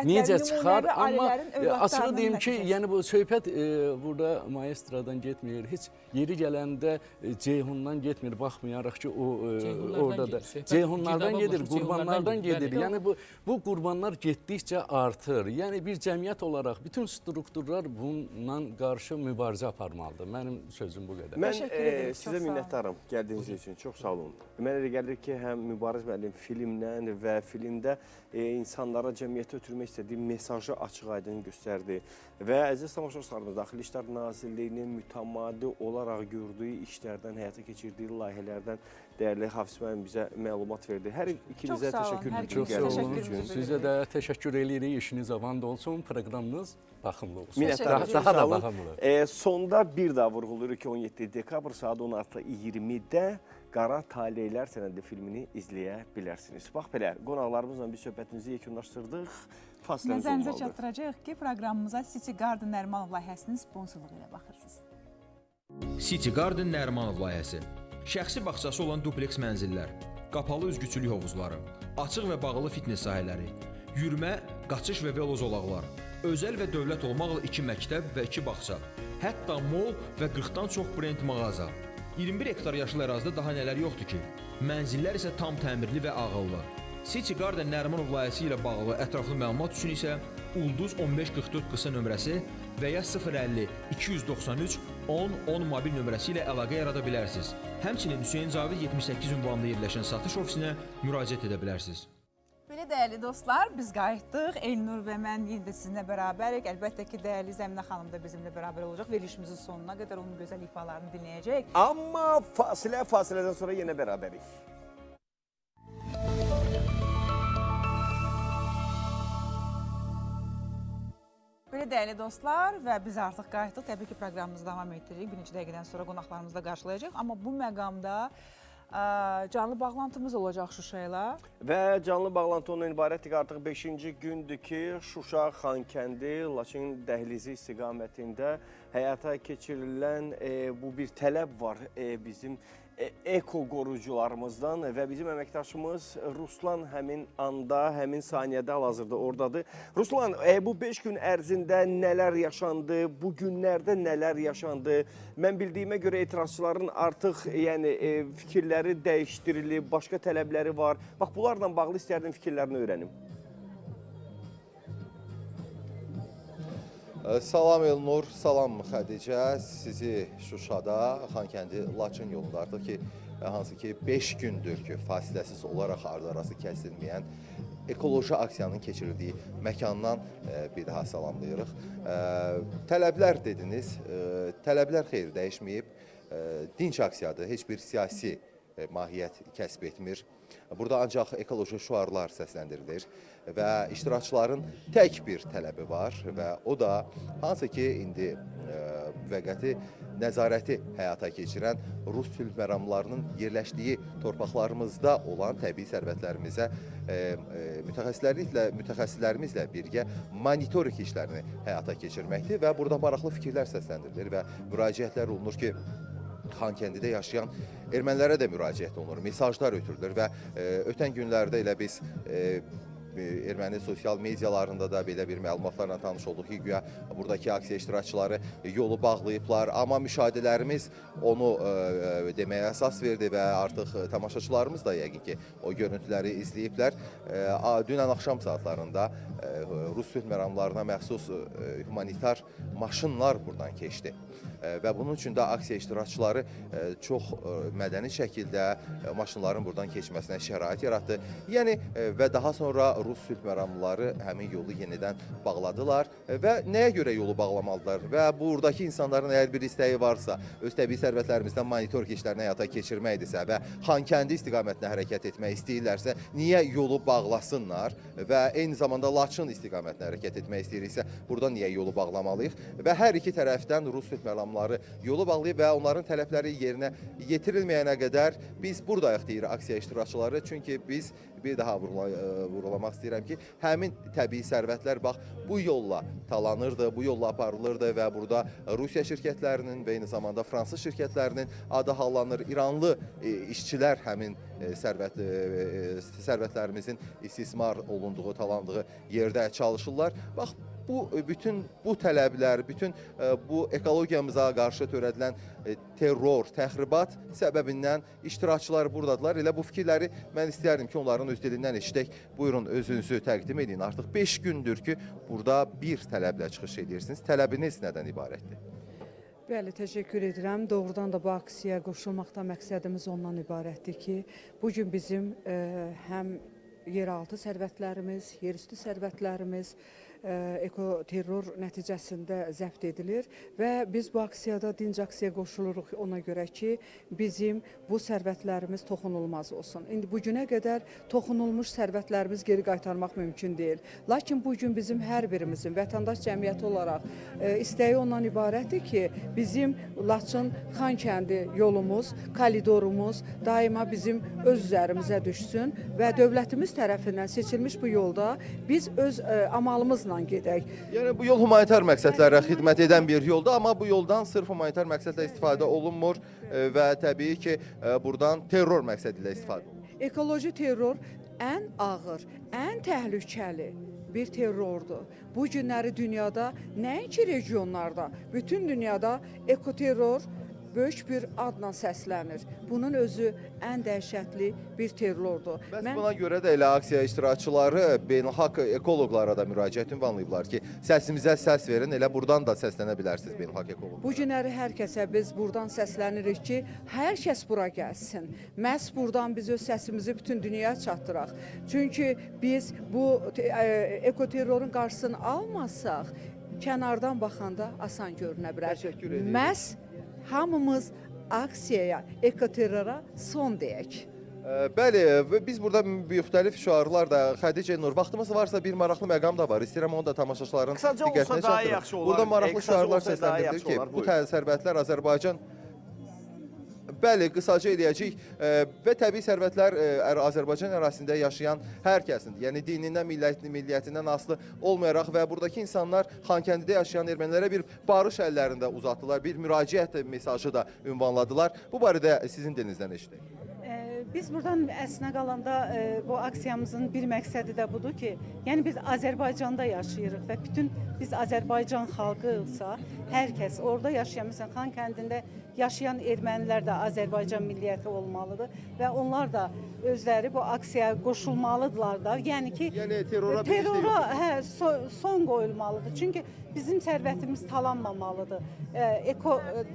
necə çıxar, amma ailələrin e, deyim ki, yəni bu söhbət e, burada maestrodan getmir. Heç yeri gələndə e, Ceyhundan getmir, baxmayaraq ki, o e, orada da gedir. Söhbət Ceyhunlardan gedir, qurbanlardan gedir. Yəni bu bu qurbanlar getdikcə artır. Yəni bir cəmiyyət olaraq bütün strukturlar bundan qarşı mübarizə aparmalıdır. Mənim sözüm bu qədər. Mən e, sizə minnətdaram gəldiyiniz üçün. Çox sağ olun. Mənə elə gəlir ki, həm Mübariz müəllim filmlə və filmdə e, insanlara cəmiyyətə ötürmək istədiyi mesajı açıq-aydın göstərdi. Və əziz tamaşaçılarımız, Daxili İşlər Nazirliyinin mütəmadi olaraq gördüyü işlərdən, həyata keçirdiyi layihələrdən dəyərli Hafiz müəllim bizə məlumat verdi. Hər ikinizə sağ olun, təşəkkür edirik. Çox sağ olun. Sizə də təşəkkür edirik. İşiniz avand olsun, proqramınız baxımlı olsun. Minnətdarım. Daha, daha da baxımlı. E, sonda bir daha vurğulayırıq ki, 17 dekabr saat 16:20-də Qara Taleylər sənədli filmini izləyə bilərsiniz. Bax belə, qonaqlarımızla bir söhbətimizi yekunlaşdırdıq. Fasiləmiz Nəzərinizə olmalıdır. çatdıracağıq ki, proqramımıza City Garden Nərimanov layihəsinin sponsorluğu ilə baxırsınız. City Garden Nərimanov layihəsi. Şəxsi bağçası olan dupleks mənzillər, qapalı üzgüçülük hovuzları, açıq və bağlı fitness sahələri, yürümə, qaçış və velo zolaqlar, özəl və dövlət olmaqla 2 məktəb və 2 bağça, hətta mall və 40-dan çox brend mağaza. 21 hektar yaşıl ərazidə daha nələr yoxdur ki? Mənzillər isə tam təmirli və ağıllı. City Garden Nərimanov layihəsi ilə bağlı ətraflı məlumat üçün isə Ulduz 1544 qısa nömrəsi və ya 050 293 10 10 mobil nömrəsi ilə əlaqə yarada bilərsiniz. Həmçinin Hüseyn Cavid 78 ünvanında yerləşən satış ofisinə müraciət edə bilərsiniz. Belə dəyərli dostlar, biz qayıtdıq. Elnur və mən yenə də sizinlə bərabərik. Əlbəttə ki, dəyərli Zəminə xanım da bizimlə bərabər olacaq. Verilişimizin sonuna qədər onun gözəl ifalarını dinləyəcək. Amma fasilə, fasilədən sonra yenə bərabərik. Belə dəyərli dostlar və biz artıq qayıtdıq. Təbii ki, proqramımızı davam etdiririk. Bir neçə dəqiqədən sonra qonaqlarımızı da qarşılayacaq. Amma bu məqamda ə, canlı bağlantımız olacaq Şuşa ilə. Və canlı bağlantı onunla ibarətdir ki, artıq 5-ci gündür ki, Şuşa, Xankəndi, Laçın dəhlizi istiqamətində həyata keçirilən e, bu bir tələb var e, bizim eko qorucularımızdan və bizim əməkdaşımız Ruslan həmin anda, həmin saniyədə hal-hazırda oradadır. Ruslan, e, bu 5 gün ərzində nələr yaşandı, bu günlərdə nələr yaşandı? Mən bildiyimə görə etirazçıların artıq yəni e, fikirləri dəyişdirilib, başqa tələbləri var. Bax bunlarla bağlı istərdim fikirlərini öyrənim. Salam Elnur, salam Xədicə. Sizi Şuşada, Xankəndi, Laçın yolunda artıq ki, hansı ki 5 gündür ki, fasiləsiz olaraq ardı-arası kəsilməyən ekoloji aksiyanın keçirildiyi məkandan bir daha salamlayırıq. Tələblər dediniz, tələblər xeyr dəyişməyib. Dinç aksiyadır, heç bir siyasi mahiyyət kəsb etmir. Burada ancaq ekoloji şüarlar səsləndirilir və iştirakçıların tək bir tələbi var və o da hansı ki indi e, müvəqqəti nəzarəti həyata keçirən Rus sülh məramlarının yerləşdiyi torpaqlarımızda olan təbii sərvətlərimizə e, e, mütəxəssislərlə mütəxəssislərimizlə birgə monitorinq işlərini həyata keçirməkdir və burada maraqlı fikirlər səsləndirilir və müraciətlər olunur ki, Xankəndidə yaşayan ermənilərə də müraciət olunur, mesajlar ötürülür və e, ötən günlərdə elə biz e, erməni sosial medialarında da belə bir məlumatlarla tanış olduq ki, güya buradakı aksiya iştirakçıları yolu bağlayıblar, amma müşahidələrimiz onu ə, deməyə əsas verdi və artıq tamaşaçılarımız da yəqin ki, o görüntüləri izləyiblər. Ə, dünən axşam saatlarında ə, Rus sülh məramlarına məxsus humanitar maşınlar buradan keçdi və bunun üçün də aksiya iştirakçıları çox mədəni şəkildə maşınların buradan keçməsinə şərait yaratdı. Yəni və daha sonra Rus sülh məramlıları həmin yolu yenidən bağladılar. Və nəyə görə yolu bağlamalıdırlar? Və buradakı insanların əgər bir istəyi varsa, öz təbii sərvətlərimizdən monitorinq işlərini həyata keçirməkdirsə və Xankəndi istiqamətinə hərəkət etmək istəyirlərsə, niyə yolu bağlasınlar? Və eyni zamanda Laçın istiqamətinə hərəkət etmək istəyiriksə, burada niyə yolu bağlamalıyıq? Və hər iki tərəfdən Rus sülh məramları yolu bağlayıb və onların tələbləri yerinə yetirilməyənə qədər biz buradayıq deyir aksiya iştirakçıları. Çünki biz bir daha vurula, vurulamaq istəyirəm ki, həmin təbii sərvətlər bax bu yolla talanırdı, bu yolla aparılırdı və burada Rusiya şirkətlərinin və eyni zamanda fransız şirkətlərinin adı hallanır. İranlı e, işçilər həmin e, sərvət e, e, sərvətlərimizin istismar olunduğu, talandığı yerdə çalışırlar. Bax bu e, bütün bu tələblər, bütün e, bu ekologiyamıza qarşı törədilən e, terror, təxribat səbəbindən iştirakçılar burdadılar. Elə bu fikirləri mən istəyərdim ki, onların öz dilindən eşidək. Buyurun özünüzü təqdim edin. Artıq 5 gündür ki, burada bir tələblə çıxış edirsiniz. Tələbiniz nədən ibarətdir? Bəli, təşəkkür edirəm. Doğrudan da bu aksiyaya qoşulmaqdan məqsədimiz ondan ibarətdir ki, bu gün bizim ə, həm yeraltı sərvətlərimiz, yerüstü sərvətlərimiz, ekoterror nəticəsində zəbt edilir və biz bu aksiyada dinc aksiyaya qoşuluruq ona görə ki, bizim bu sərvətlərimiz toxunulmaz olsun. İndi bu günə qədər toxunulmuş sərvətlərimiz geri qaytarmaq mümkün deyil. Lakin bu gün bizim hər birimizin vətəndaş cəmiyyəti olaraq e, istəyi ondan ibarətdir ki, bizim Laçın Xankəndi yolumuz, koridorumuz daima bizim öz üzərimizə düşsün və dövlətimiz tərəfindən seçilmiş bu yolda biz öz ə, amalımızla gedək. Yəni bu yol humanitar məqsədlərə xidmət edən bir yoldur, amma bu yoldan sırf humanitar məqsədlə istifadə olunmur e, və təbii ki, e, buradan terror məqsədi ilə istifadə olunur. Ekoloji terror ən ağır, ən təhlükəli bir terrordur. Bu günləri dünyada nəinki regionlarda, bütün dünyada ekoterror böyük bir adla səslənir. Bunun özü ən dəhşətli bir terrordur. Bəs Mən... buna görə də elə aksiya iştirakçıları beynəlxalq ekoloqlara da müraciət ünvanlayıblar ki, səsimizə səs verin, elə buradan da səslənə bilərsiniz beynəlxalq ekoloqlara. Bu günləri hər kəsə biz buradan səslənirik ki, hər kəs bura gəlsin. Məhz buradan biz öz səsimizi bütün dünyaya çatdıraq. Çünki biz bu e, ekoterrorun qarşısını almasaq, kənardan baxanda asan görünə bilər. Təşəkkür edirəm. Məhz hamımız aksiyaya, ekoterrora son deyək. Bəli, biz burada müxtəlif şüarlar da Xədicə Nur vaxtımız varsa bir maraqlı məqam da var. İstəyirəm onu da tamaşaçıların diqqətinə çatdırım. Burada maraqlı şüarlar səsləndirir ki, bu sərvətlər Azərbaycan Bəli, qısaca eləyəcəyik və təbii sərvətlər Azərbaycan ərazisində yaşayan hər kəsindir. Yəni dinindən, millətindən, milliyyətindən asılı olmayaraq və buradakı insanlar Xankəndidə yaşayan ermənilərə bir barış əllərində uzatdılar, bir müraciət mesajı da ünvanladılar. Bu barədə sizin dilinizdən eşidək. Biz buradan əslinə qalanda e, bu aksiyamızın bir məqsədi də budur ki, yəni biz Azərbaycanda yaşayırıq və bütün biz Azərbaycan xalqıyıqsa, hər kəs orada yaşayan, məsələn, Xan kəndində yaşayan ermənilər də Azərbaycan milliyyəti olmalıdır və onlar da özləri bu aksiyaya qoşulmalıdırlar da. Yəni ki, yəni terrora, terrora hə, so, son qoyulmalıdır. Çünki bizim sərvətimiz talanmamalıdır. E, eko e,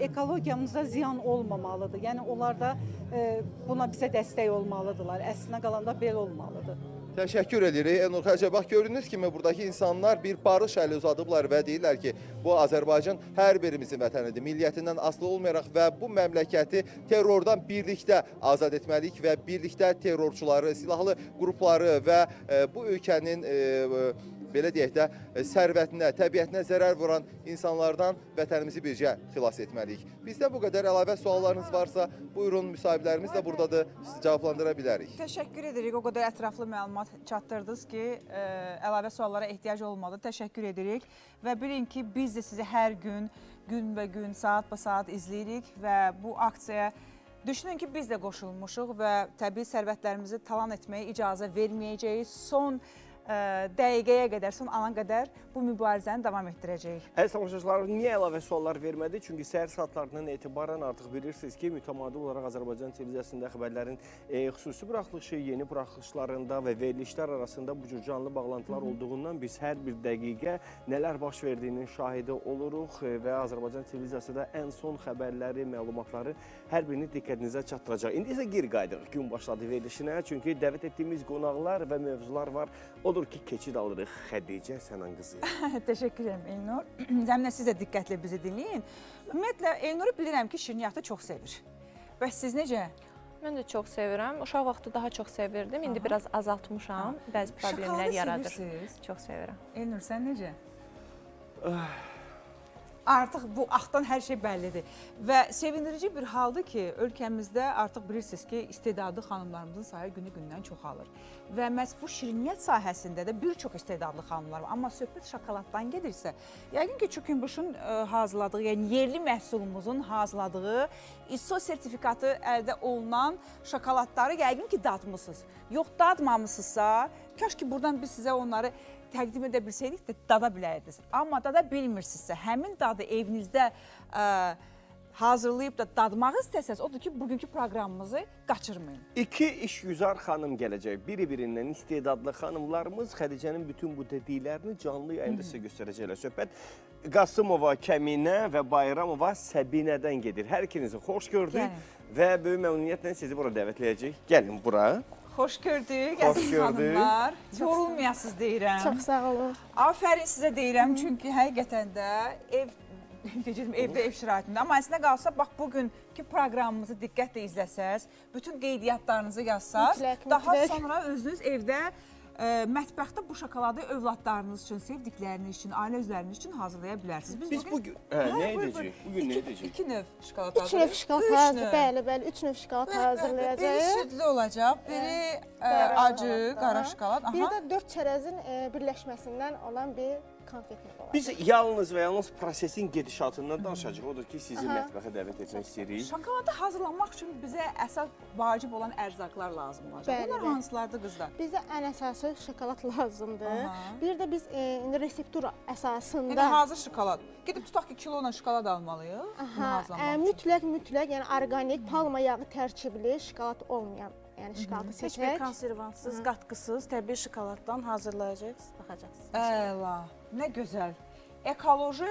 ekologiyamıza ziyan olmamalıdır. Yəni onlar da e, buna bizə dəstək olmalıdırlar. Əslinə qalanda belə olmalıdır. Təşəkkür edirik. Enur Xəcə, bax gördüyünüz kimi buradakı insanlar bir barış əli uzadıblar və deyirlər ki, bu Azərbaycan hər birimizin vətənidir. Milliyyətindən asılı olmayaraq və bu məmləkəti terrordan birlikdə azad etməliyik və birlikdə terrorçuları, silahlı qrupları və e, bu ölkənin e, belə deyək də, e, sərvətinə, təbiətinə zərər vuran insanlardan vətənimizi bircə xilas etməliyik. Bizdə bu qədər əlavə suallarınız varsa, buyurun, müsahiblərimiz də buradadır, sizi cavablandıra bilərik. Təşəkkür edirik, o qədər ətraflı məlumat çatdırdınız ki, ə, əlavə suallara ehtiyac olmadı. Təşəkkür edirik və bilin ki, biz də sizi hər gün, gün və gün, saat və saat izləyirik və bu aksiyaya Düşünün ki, biz də qoşulmuşuq və təbii sərvətlərimizi talan etməyə icazə verməyəcəyik. Son dəqiqəyə qədər, son ana qədər bu mübarizəni davam etdirəcəyik. Əziz tamaşaçılar, niyə əlavə suallar vermədi? Çünki səhər saatlarından etibarən artıq bilirsiniz ki, mütəmadi olaraq Azərbaycan televiziyasında xəbərlərin e, xüsusi buraxılışı, yeni buraxılışlarında və verilişlər arasında bu cür canlı bağlantılar Hı -hı. olduğundan biz hər bir dəqiqə nələr baş verdiyinin şahidi oluruq e, və Azərbaycan televiziyası da ən son xəbərləri, məlumatları hər birini diqqətinizə çatdıracaq. İndi isə geri qayıdırıq gün başladı verilişinə, çünki dəvət etdiyimiz qonaqlar və mövzular var. Odur ki, keçid alırıq Xədicə Sənan qızı. (laughs) Təşəkkür edirəm Elnur. (clears throat) Zəminə siz də diqqətlə bizi dinləyin. Ümumiyyətlə, Elnuru bilirəm ki, şirniyyatı çox sevir. Bəs siz necə? Mən də çox sevirəm. Uşaq vaxtı daha çox sevirdim. İndi Aha. biraz azaltmışam. Bəzi problemlər yaradır. Sevirsiniz? Çox sevirəm. Elnur, sən necə? Artıq bu axtan hər şey bəllidir. Və sevindirici bir haldır ki, ölkəmizdə artıq bilirsiniz ki, istedadlı xanımlarımızın sayı günü-gündən çoxalır. Və məhz bu şirniyyat sahəsində də bir çox istedadlı xanımlar var. Amma söhbət şokoladdan gedirsə, yəqin ki, Çukunbuşun ə, hazırladığı, yəni yerli məhsulumuzun hazırladığı ISO sertifikatı əldə olunan şokoladları yəqin ki, dadmısınız. Yox, dadmamısınızsa, kaş ki, buradan biz sizə onları təqdim edə bilsəydik də dada bilərdiniz. Amma dada bilmirsinizsə, həmin dadı evinizdə ə, hazırlayıb da dadmaq istəsəz, odur ki, bugünkü proqramımızı qaçırmayın. İki işgüzar xanım gələcək. Biri-birindən istedadlı xanımlarımız Xədicənin bütün bu dediklərini canlı yayında sizə göstərəcəklər. Söhbət Qasımova Kəminə və Bayramova Səbinədən gedir. Hər ikinizi xoş gördük Gəlin. və böyük məmnuniyyətlə sizi bura dəvət edəcəyik. Gəlin bura. Xoş gördük, Xoş əziz gördük. xanımlar. Yorulmayasınız deyirəm. Çox sağ olun. Afərin sizə deyirəm, çünki həqiqətən də ev (laughs) deyəcəm evdə ev şəraitində. Amma əslində qalsa bax bugünkü proqramımızı diqqətlə izləsəz, bütün qeydiyyatlarınızı yazsaz, Mütləq, daha mütləq. sonra özünüz evdə mətbəxdə bu şokoladı övladlarınız üçün, sevdikləriniz üçün, ailə üzvləriniz üçün hazırlaya bilərsiniz. Biz bugün hə, nə buyur, edəcəyik? buyur. Bugün nə İki- edəcəyik? İki növ şokolad Üç növ şokolad Üç hazır, növ. bəli, bəli, üç növ şokolad Biri hazırlayacağıq. südlü olacaq, biri ə, Qara acı, şokoladdan. qara şokolad. Bir də 4 çərəzin e, birləşməsindən olan bir konfet növü olacaq. Biz yalnız və yalnız prosesin gedişatından danışacağıq. Odur ki, sizi Aha. mətbəxə dəvət etmək istəyirik. Şokoladı hazırlamaq üçün bizə əsas vacib olan ərzaqlar lazım olacaq. Bəli, Bunlar hansılardır qızlar? Bizə ən əsası şokolad lazımdır. Aha. Bir də biz e, indi reseptura əsasında Yəni hazır şokolad. Gedib tutaq ki, kilona şokolad almalıyıq. Aha, ə, üçün. mütləq mütləq, yəni orqanik palma yağı tərkibli şokolad olmayan, yəni şokoladı Heç bir seçək. konservantsız, qatqısız, təbii şokoladdan hazırlayacağıq, baxacaqsınız. Əla, nə gözəl. Ekoloji,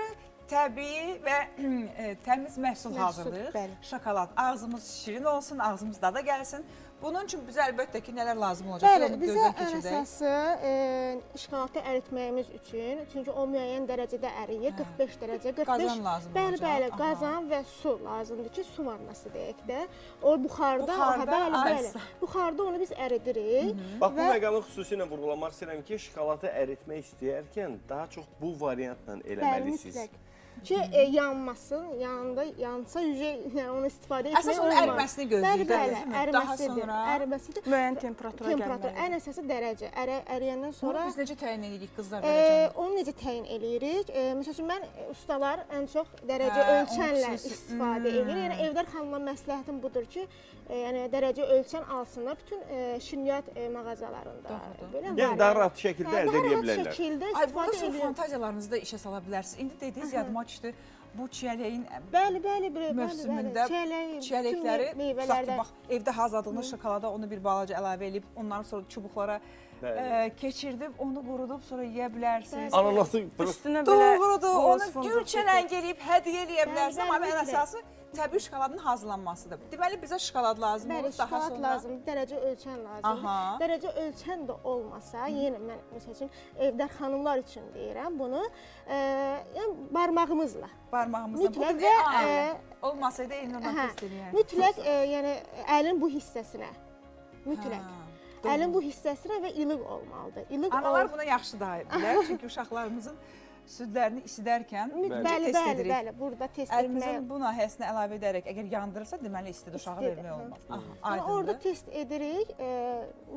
təbii və (clears throat) e, təmiz məhsul Məhsul, hazırlayırıq. Şokolad ağzımız şirin olsun, ağzımız dada gəlsin. Bunun üçün bizə əlbəttə ki, nələr lazım olacaq? Bəli, bizə ən əsası e, şokoladı əritməyimiz üçün, çünki o müəyyən dərəcədə əriyir, 45 dərəcə, 45. Qazan lazım bəli, olacaq, Bəli, aha. qazan və su lazımdır ki, su vannası deyək də. O buxarda, Buxarda, aha, bəli, bəli. sağ- Buxarda onu biz əridirik. Bax bu və- məqamı xüsusilə vurğulamaq istəyirəm ki, şokoladı əritmək istəyərkən daha çox bu variantla Bəli, eləməlisiniz. mütləq. Ki e, yanmasın, yanında yansa yüzə yəni onu istifadə etmək Əsas onun əriməsini gözləyir, Bəli, bəli, deyilmi? əriməsidir. Daha sonra əriməsidir. Müəyyən temperatura Temperatur gəlməlidir. ən əsası dərəcə. Ərə, əriyəndən Sonra sonra biz necə təyin edirik qızlar E, verəcəm? onu necə təyin eləyirik? E, məsəl üçün mən e, ustalar ən çox dərəcə Hə, ölçənlə istifadə Hmm. edir. Yəni evdar xanımlar məsləhətim budur ki, e, yəni dərəcə ölçən alsınlar bütün e, şirniyyat e, mağazalarında. Belə Yəni daha rahat şəkildə Hə, əldə edə bilərlər. şəkildə Ay, istifadə burada sizin edir. fantaziyalarınızı da işə sala bilərsiniz. İndi dediniz, yadıma düşdü. Bu çiyələyin Bəli, bəli, bəli, mövsümündə. Çiyələk, çiyələkləri meyvələrdən bax evdə hazırladığınız şokolada onu bir balaca əlavə edib, ondan sonra çubuqlara Bəli. ə, keçirdib, onu qurudub sonra yeyə bilərsiniz. Ananası Üstünə belə Doğrudur, onu gül çələng eləyib hədiyyə eləyə bilərsiniz, amma ən əsası təbii şokoladın hazırlanmasıdır. Deməli bizə şokolad lazım Bəli, olur, daha şokolad sonra lazımdır, dərəcə ölçən lazımdır. Aha. Dərəcə ölçən də olmasa, yenə mən məsəl üçün evdar xanımlar üçün deyirəm bunu, e, yəni barmağımızla barmağımızla mütləq və e, olmasaydı hə, test eləyərdik. mütləq e, yəni əlin bu hissəsinə mütləq doğru. əlin bu hissəsinə və ilıq olmalıdır. İlıq Analar ol- buna yaxşı da bilər, çünki uşaqlarımızın (laughs) südlərini isidərkən Bəli, test bəli, bəli, edirik. bəli, burada test Əlimizin etmək bu nahiyəsinə əlavə edərək əgər yandırırsa, deməli istidir İstidir, vermək olmaz. Aha, Yəni orada aydındır. test edirik, e,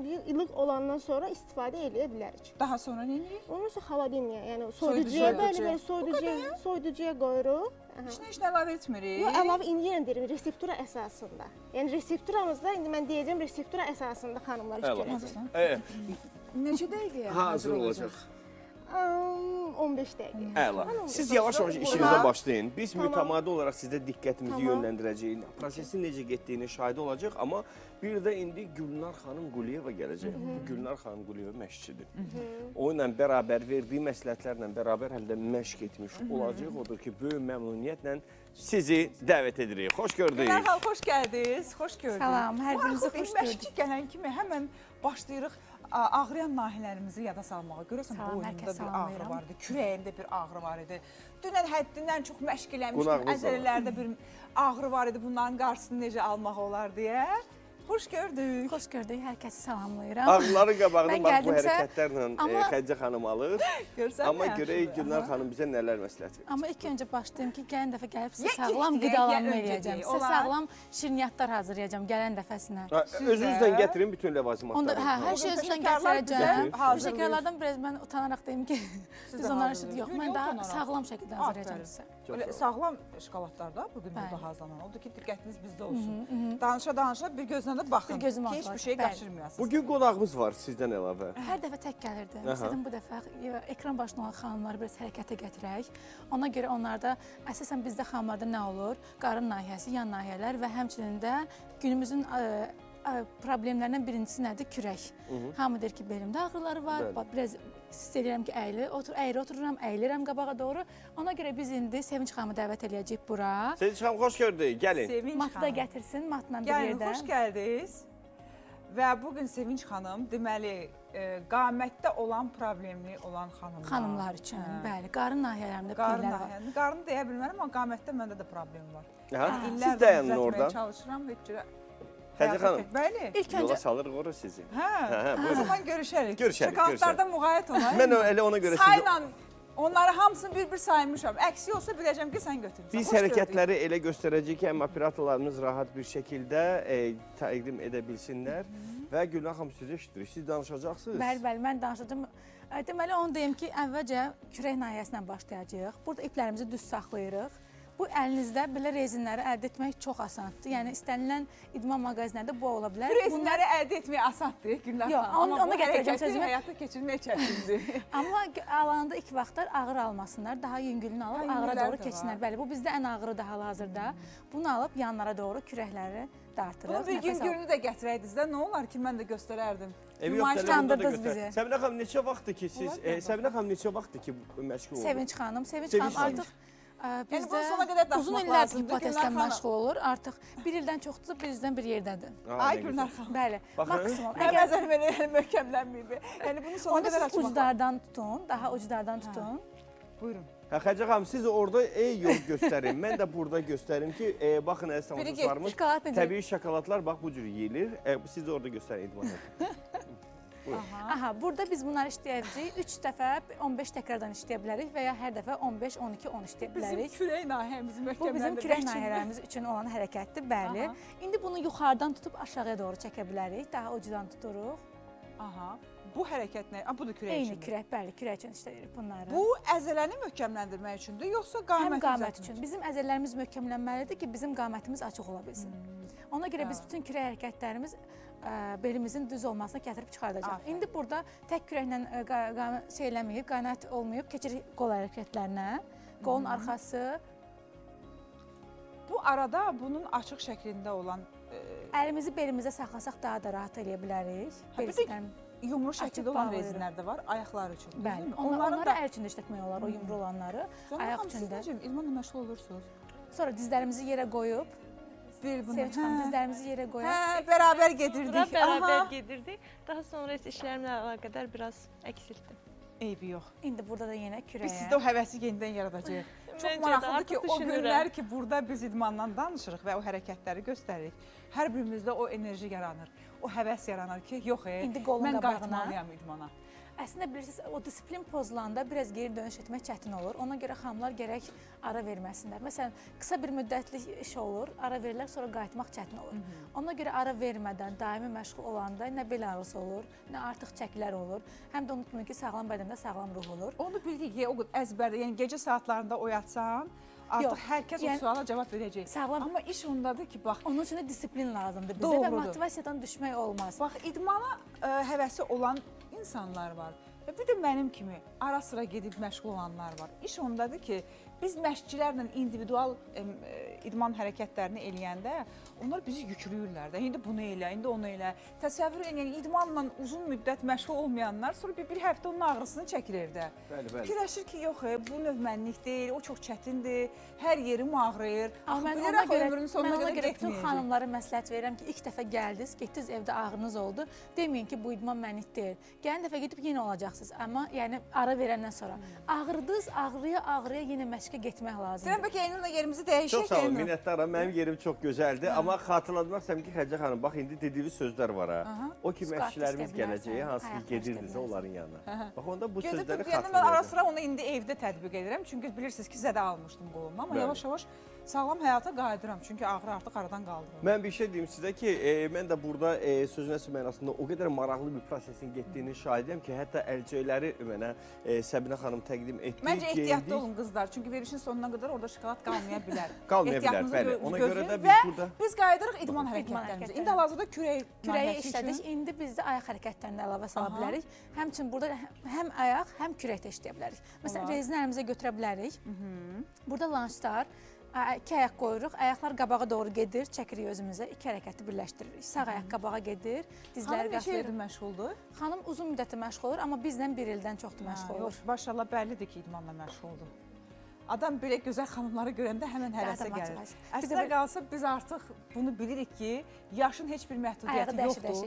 bir ilıq olandan sonra istifadə edə bilərik. Daha sonra nə edirik? Onun üçün xaladiniya, yəni Soyuducuya, soyuducuya, bəli, soyuducuya. bəli, soyuducuya, soyuducuya qoyuruq. İçinə heç nə əlavə etmirik. Yox, əlavə indi yenə deyirəm, reseptura əsasında. Yəni resepturamızda indi mən deyəcəm reseptura əsasında xanımlar iş görəcək. E, Neçə dəqiqəyə hazır olacaq. Am, 15 dəqiqə. Əla. Siz yavaş-yavaş işinizə başlayın. Biz Tamam. mütəmadi olaraq sizə diqqətimizi Tamam. yönləndirəcəyik. Prosesin necə getdiyini şahidi olacaq, amma bir də indi Gülnar xanım Quliyeva gələcək. Bu Gülnar xanım Quliyeva məşqçidir. O ilə bərabər verdiyi məsləhətlərlə bərabər həm də məşq etmiş olacaq. Odur ki, böyük məmnuniyyətlə sizi dəvət edirik. Xoş gördük. Dərhal xoş gəldiniz, xoş gördük. Salam, hər birinizi xoş Məşqçi gələn kimi həmən başlayırıq ağrıyan nahiyələrimizi yada salmağa. Görəsən boynumda bir ağrı var idi, kürəyimdə bir ağrı var idi. Dünən həddindən çox məşq eləmişdim. Əzələlərdə bir ağrı var idi. Bunların qarşısını necə almaq olar deyə. Xoş gördük. Xoş gördük. Hər kəsi salamlayıram. Ağların qabağını bax bu hərəkətlərlə amma- e, Xədicə xanım alır. (laughs) Görsən Amma görək Gülnar xanım bizə nələr məsləhət verir. Amma ilk öncə başlayım ki, gələn dəfə gəlib sizə sağlam qidalanma eləyəcəm. Sizə sağlam şirniyyatlar hazırlayacağam gələn dəfəsinə. Özünüzdən gətirin bütün ləvazimatları. Hə, hər şey özümdən gətirəcəm. Şəkərlərdən biraz mən utanaraq deyim ki, Siz (laughs) onları yox. Mən daha sağlam şəkildə hazırlayacağam Aferin. sizə. Belə sağlam şokoladlar da bugün burada hazırlanan oldu ki, diqqətiniz bizdə olsun. Mhm, mhm. Danışa danışa bir gözlə də baxın. Ki, heç bir şey qaçırmayasınız. Bugün qonağımız var sizdən əlavə. Hər dəfə tək gəlirdim. İstədim bu dəfə e, ekran başında olan xanımları biraz hərəkətə gətirək. Ona görə onlarda əsasən bizdə xanımlarda nə olur? Qarın nahiyəsi, yan nahiyələr və həmçinin də günümüzün ə, problemlərindən birincisi nədir? Kürək. Mhm. Hamı deyir ki, belimdə ağrıları var. Bəli. Biraz hiss edirəm ki, əyli, otur, əyri otururam, əyilirəm qabağa doğru. Ona görə biz indi Sevinç xanımı dəvət eləyəcəyik bura. Sevinç xanım xoş gördük. Gəlin. Sevinç Matı da gətirsin, matla bir Gəlin, yerdə. xoş gəldiniz. Və bu gün Sevinç xanım deməli e, qamətdə olan problemli olan xanımlar. Xanımlar üçün, bəli, qarın nahiyələrində Qarın pillər var. Qarını deyə bilmərəm, amma qamətdə məndə də problem var. Hə, siz dayanın orada. Çalışıram, heç cürə. Xədicə xanım. Bəli. İlk Yola salırıq ora sizi. Hə, hə, o buyurun. zaman görüşərik. Görüşərik, görüşərik. müğayət olaq. Mən o- elə ona görə sizi- Sayla onları hamısını bir-bir saymışam. Əksi olsa biləcəm ki, sən götürmüsən. Biz Xoş hərəkətləri elə göstərəcəyik ki, həm operatorlarımız rahat bir şəkildə e, təqdim edə bilsinlər və Gülnar xanım sizi eşidirik. Siz danışacaqsınız. Bəli, bəli, mən danışacağam. Ə, Deməli onu deyim ki, əvvəlcə kürək nahiyəsindən başlayacağıq. Burada iplərimizi düz saxlayırıq. Bu əlinizdə belə rezinləri əldə etmək çox asandır. Yəni istənilən idman mağazinlərində bu ola bilər. Bu rezinləri əldə etmək asandır, Gülnar Yox, xanım. onu bu gətirəcəm sözümə. həyata keçirmək çətindir. (laughs) Amma alanda ilk vaxtlar ağır almasınlar, daha yüngülünü alıb Ha, ağıra doğru keçsinlər. Bəli, bu bizdə ən ağırıdır hal-hazırda. Bunu alıb yanlara doğru kürəkləri dartırıq. Bunu bir gününü də gətirəydiniz də, nə olar ki, mən də göstərərdim. Ev yox, Nümayiş telefonda da kandırdınız götür. bizi. Səminə xanım neçə vaxtdır ki siz, e, mı? Səminə xanım neçə vaxtdır ki məşğul olursunuz? Sevinç xanım, Sevinç, xanım. artıq ə, Yəni bunu bizdə sona qədər uzun daşımaq illər lazımdır, hipotezlə məşğul olur. Artıq bir ildən çoxdur bizdən bir yerdədir. Aa, Ay nə Gülnar xanım. Bəli, maksimum. Mən bəzən belə (laughs) möhkəmlənməyib. Yəni bunu sona qədər siz açmaq. uclardan tutun, daha uclardan tutun. Buyurun. Hə, Xədicə xanım siz orada ey yol göstərin. Mən də burada göstərim ki, e, baxın əziz tamaşaçılarımız, təbii şokoladlar bax bu cür yeyilir. E, siz orada göstərin idman edin. (laughs) Aha, burada biz bunları işləyəcəyik. 3 dəfə 15 təkrardan işləyə bilərik və ya hər dəfə 15, 12, 10 işləyə Bizim bilərik. kürək nahiyəmizi Bu bizim möhkəmləndirmək kürək üçün. nahiyələrimiz üçün olan hərəkətdir, bəli. Aha. İndi bunu yuxarıdan tutub aşağıya doğru çəkə bilərik. Daha ucudan tuturuq. Aha. Bu hərəkət nə? Bu da kürək Eyni üçündür. kürək, bəli, kürək üçün işləyirik bunları. Bu əzələni möhkəmləndirmək üçündür, yoxsa qaməti Həm qamət düzəltmək üçün. Bizim əzələlərimiz möhkəmlənməlidir ki, bizim qamətimiz açıq ola bilsin. Ona görə biz Hə. bütün kürək hərəkətlərimiz belimizin düz olmasına gətirib çıxardacaq. Aferin. İndi burada tək kürəklə şey eləməyib, qanat olmayıb, keçirik qol hərəkətlərinə. Qolun arxası, Bu arada bunun açıq şəklində olan e, əlimizi belimizə saxlasaq daha da rahat eləyə bilərik. Ha, bir də yumru şəkildə olan rezinlər də var, ayaqlar üçün. Bəli, onları da əl üçün də işlətmək olar, o yumru olanları. Sonra Ayaq xanım, siz üçün də. necə idmanla məşğul olursunuz? Sonra dizlərimizi yerə qoyub, Bunu. Sevinç xanım dizlərimizi yerə qoyaq. Hə, bərabər gedirdik. Bura bərabər Aha. gedirdik. Daha sonra isə işlərimlə əlaqədar biraz əksildi. Eybi yox. İndi burada da yenə kürəyə. Biz sizdə o həvəsi yenidən yaradacağıq. (laughs) Çox maraqlıdır ki, o günlər ki, burada biz idmandan danışırıq və o hərəkətləri göstəririk. Hər birimizdə o enerji yaranır. O həvəs yaranır ki, yox, e, mən qayıtmalıyam idmana. Əslində bilirsiniz, o disiplin pozulanda biraz geri dönüş etmək çətin olur. Ona görə xanımlar gərək ara verməsinlər. Məsələn, qısa bir müddətlik iş olur, ara verirlər, sonra qayıtmaq çətin olur. Ona görə ara vermədən, daimi məşğul olanda nə bel ağrısı olur, nə artıq çəkilər olur. Həm də unutmayın ki, sağlam bədəndə sağlam ruh olur. Onu bildik ki, o qədər əzbərdə, yəni gecə saatlarında oyatsan, artıq Yox, hər kəs yəni- o suala cavab verəcək. Sağlam Amma iş ondadır ki, bax, Onun üçün də disiplin lazımdır bizə Doğrudur. və motivasiyadan düşmək olmaz. bax idmana ə, həvəsi olan insanlar var. Və bir də mənim kimi ara sıra gedib məşğul olanlar var. İş ondadır ki, biz məşqçilərlə individual ə, idman hərəkətlərini eləyəndə onlar bizi yükləyirlər də. İndi bunu elə, indi onu elə. Təsəvvür edin, yəni idmanla uzun müddət məşğul olmayanlar sonra bir, bir həftə onun ağrısını çəkir evdə. Bəli, bəli. Fikirləşir ki, yox, e, bu növ mənlik deyil, o çox çətindir, hər yerim ağrıyır. Amma mən ona görə, ömrünün mən sonuna ona qədər görə bütün xanımlara məsləhət verirəm ki, ilk dəfə gəldiniz, getdiniz evdə ağrınız oldu. Deməyin ki, bu idman mənlik deyil. Gələn dəfə gedib yenə olacaqsınız. Amma yəni ara verəndən sonra ağrıdınız, ağrıya ağrıya yenə məşq məşqə getmək lazımdır. Deyirəm bəlkə Elnurla yerimizi dəyişək. Çox sağ olun, minnətdaram. Mənim yerim çox gözəldir, Hə. amma xatırlatmaq istəyirəm ki, Xədicə xanım, bax indi dediyiniz sözlər var ha. Aha. O ki məşqçilərimiz gələcəyi, bilərsən, hansı ki istəyə onların yanına. Hə. Bax onda bu Gözə sözləri tutmayanda mən ara sıra onu indi evdə tətbiq edirəm. Çünki bilirsiniz ki, zədə almışdım qolumdan, amma yavaş-yavaş sağlam həyata qayıdıram. Çünki ağrı artıq aradan qaldırılır. Mən bir şey deyim sizə ki, e, mən də burada e, sözün əsl mənasında o qədər maraqlı bir prosesin getdiyini şahidəm ki, hətta əlcəkləri mənə e, Səbinə xanım təqdim etdi. Məncə ehtiyatlı geyindik. olun qızlar. Çünki verilişin sonuna qədər orada şokolad qalmaya bilər. (laughs) Qalmaya bilər, bəli. Ona görə də biz və burada- biz qayıdırıq idman hərəkətlərimizə. İndi hal-hazırda kürək Kürəyi işlədik. üçün- İndi biz də ayaq hərəkətlərinə əlavə sala Aha. bilərik. Həmçinin burada hə- həm ayaq, həm kürək də işləyə bilərik. Məsələn, əlimizə götürə bilərik. Burada lançlar, iki ayaq qoyuruq, ayaqlar qabağa doğru gedir, çəkirik özümüzə, iki hərəkəti birləşdiririk. Sağ ayaq qabağa gedir, dizləri Xanım neçə ildir məşğuldur? Xanım uzun müddətdir məşğul olur, amma bizdən bir ildən çoxdur məşğul Hə, olur. yox, maşallah bəllidir ki, idmanla məşğuldur. Adam belə gözəl xanımları görəndə həmən həvəsə Adam gəlir. Əslində qalsa biz artıq bunu bilirik ki, yaşın heç bir məhdudiyyəti yoxdur.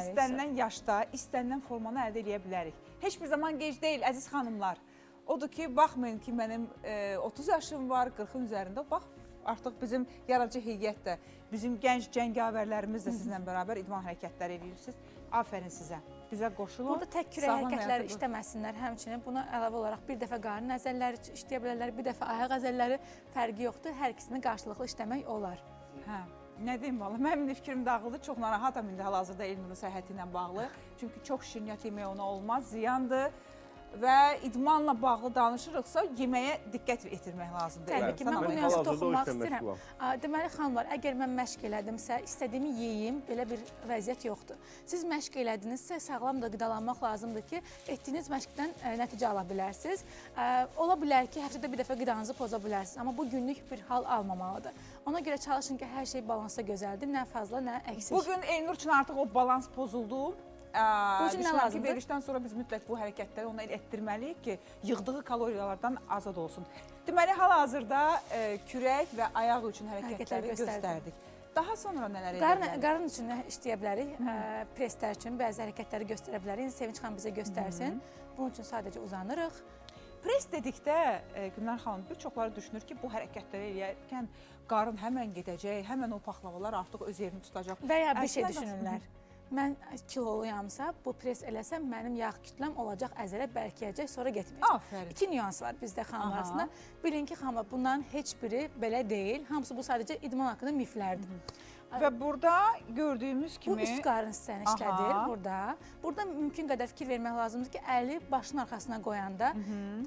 İstənilən yaşda, istənilən formanı əldə edə bilərik. Heç bir zaman gec deyil, əziz xanımlar. Odur ki, baxmayın ki, mənim e, 30 yaşım var, 40-ın üzərində. Bax, artıq bizim yaradıcı heyət də, bizim gənc cəngavərlərimiz də sizlə bərabər idman hərəkətləri edirsiniz. Afərin sizə. Bizə qoşulun. Burada tək kürək hərəkətləri işləməsinlər. Həmçinin buna əlavə olaraq bir dəfə qarın əzəlləri işləyə bilərlər, bir dəfə ayaq əzəlləri fərqi yoxdur. Hər ikisini qarşılıqlı işləmək olar. Hə. Nə deyim valla, mənim fikrim dağıldı. Çox narahatam indi hal-hazırda Elnurun səhhəti ilə bağlı. Çünki çox şirniyyat yemək ona olmaz, ziyandır. Və idmanla bağlı danışırıqsa, yeməyə diqqət yetirmək lazımdır. Təbii ki, mən bu nüansa toxunmaq istəyirəm. Deməli, xanımlar, əgər mən məşq elədimsə, istədiyimi yeyim, belə bir vəziyyət yoxdur. Siz məşq elədinizsə, sağlam da qidalanmaq lazımdır ki, etdiyiniz məşqdən ə, nəticə ala bilərsiniz. Ə, Ola bilər ki, həftədə bir dəfə qidanızı poza bilərsiniz, amma bu günlük bir hal almamalıdır. Ona görə çalışın ki, hər şey balansda gözəldir, nə fazla, nə əksik. Bu gün Elnur üçün artıq o balans pozuldu. Bu üçün nə lazımdır? verilişdən sonra biz mütləq bu hərəkətləri ona etdirməliyik ki, yığdığı kaloriyalardan azad olsun. Deməli, hal-hazırda ə, kürək və ayaq üçün hərəkətləri göstərdik. Daha sonra nələr edə bilərik? qarın üçün işləyə bilərik, ə, preslər üçün bəzi hərəkətləri göstərə bilərik. Sevinç xanım bizə göstərsin. Bunun üçün sadəcə uzanırıq. Pres dedikdə e, Gülnar xanım bir çoxları düşünür ki, bu hərəkətləri eləyərkən qarın həmən gedəcək, həmən o paxlavalar artıq öz yerini tutacaq. Və ya bir şey Əslində- düşünürlər. Mən kiloluyamsa, bu pres eləsəm mənim yağ kütləm olacaq, əzələ bərkiyəcək, sonra getməyəcək. Aferin. İki nüans var bizdə xanımlar arasında. Bilin ki, xanımlar bunların heç biri belə deyil. Hamısı bu sadəcə idman haqqında miflərdir. Və burada gördüyümüz Bu kimi üst qarın hissəni Aha. işlədir burada. Burada mümkün qədər fikir vermək lazımdır ki, əli başın arxasına qoyanda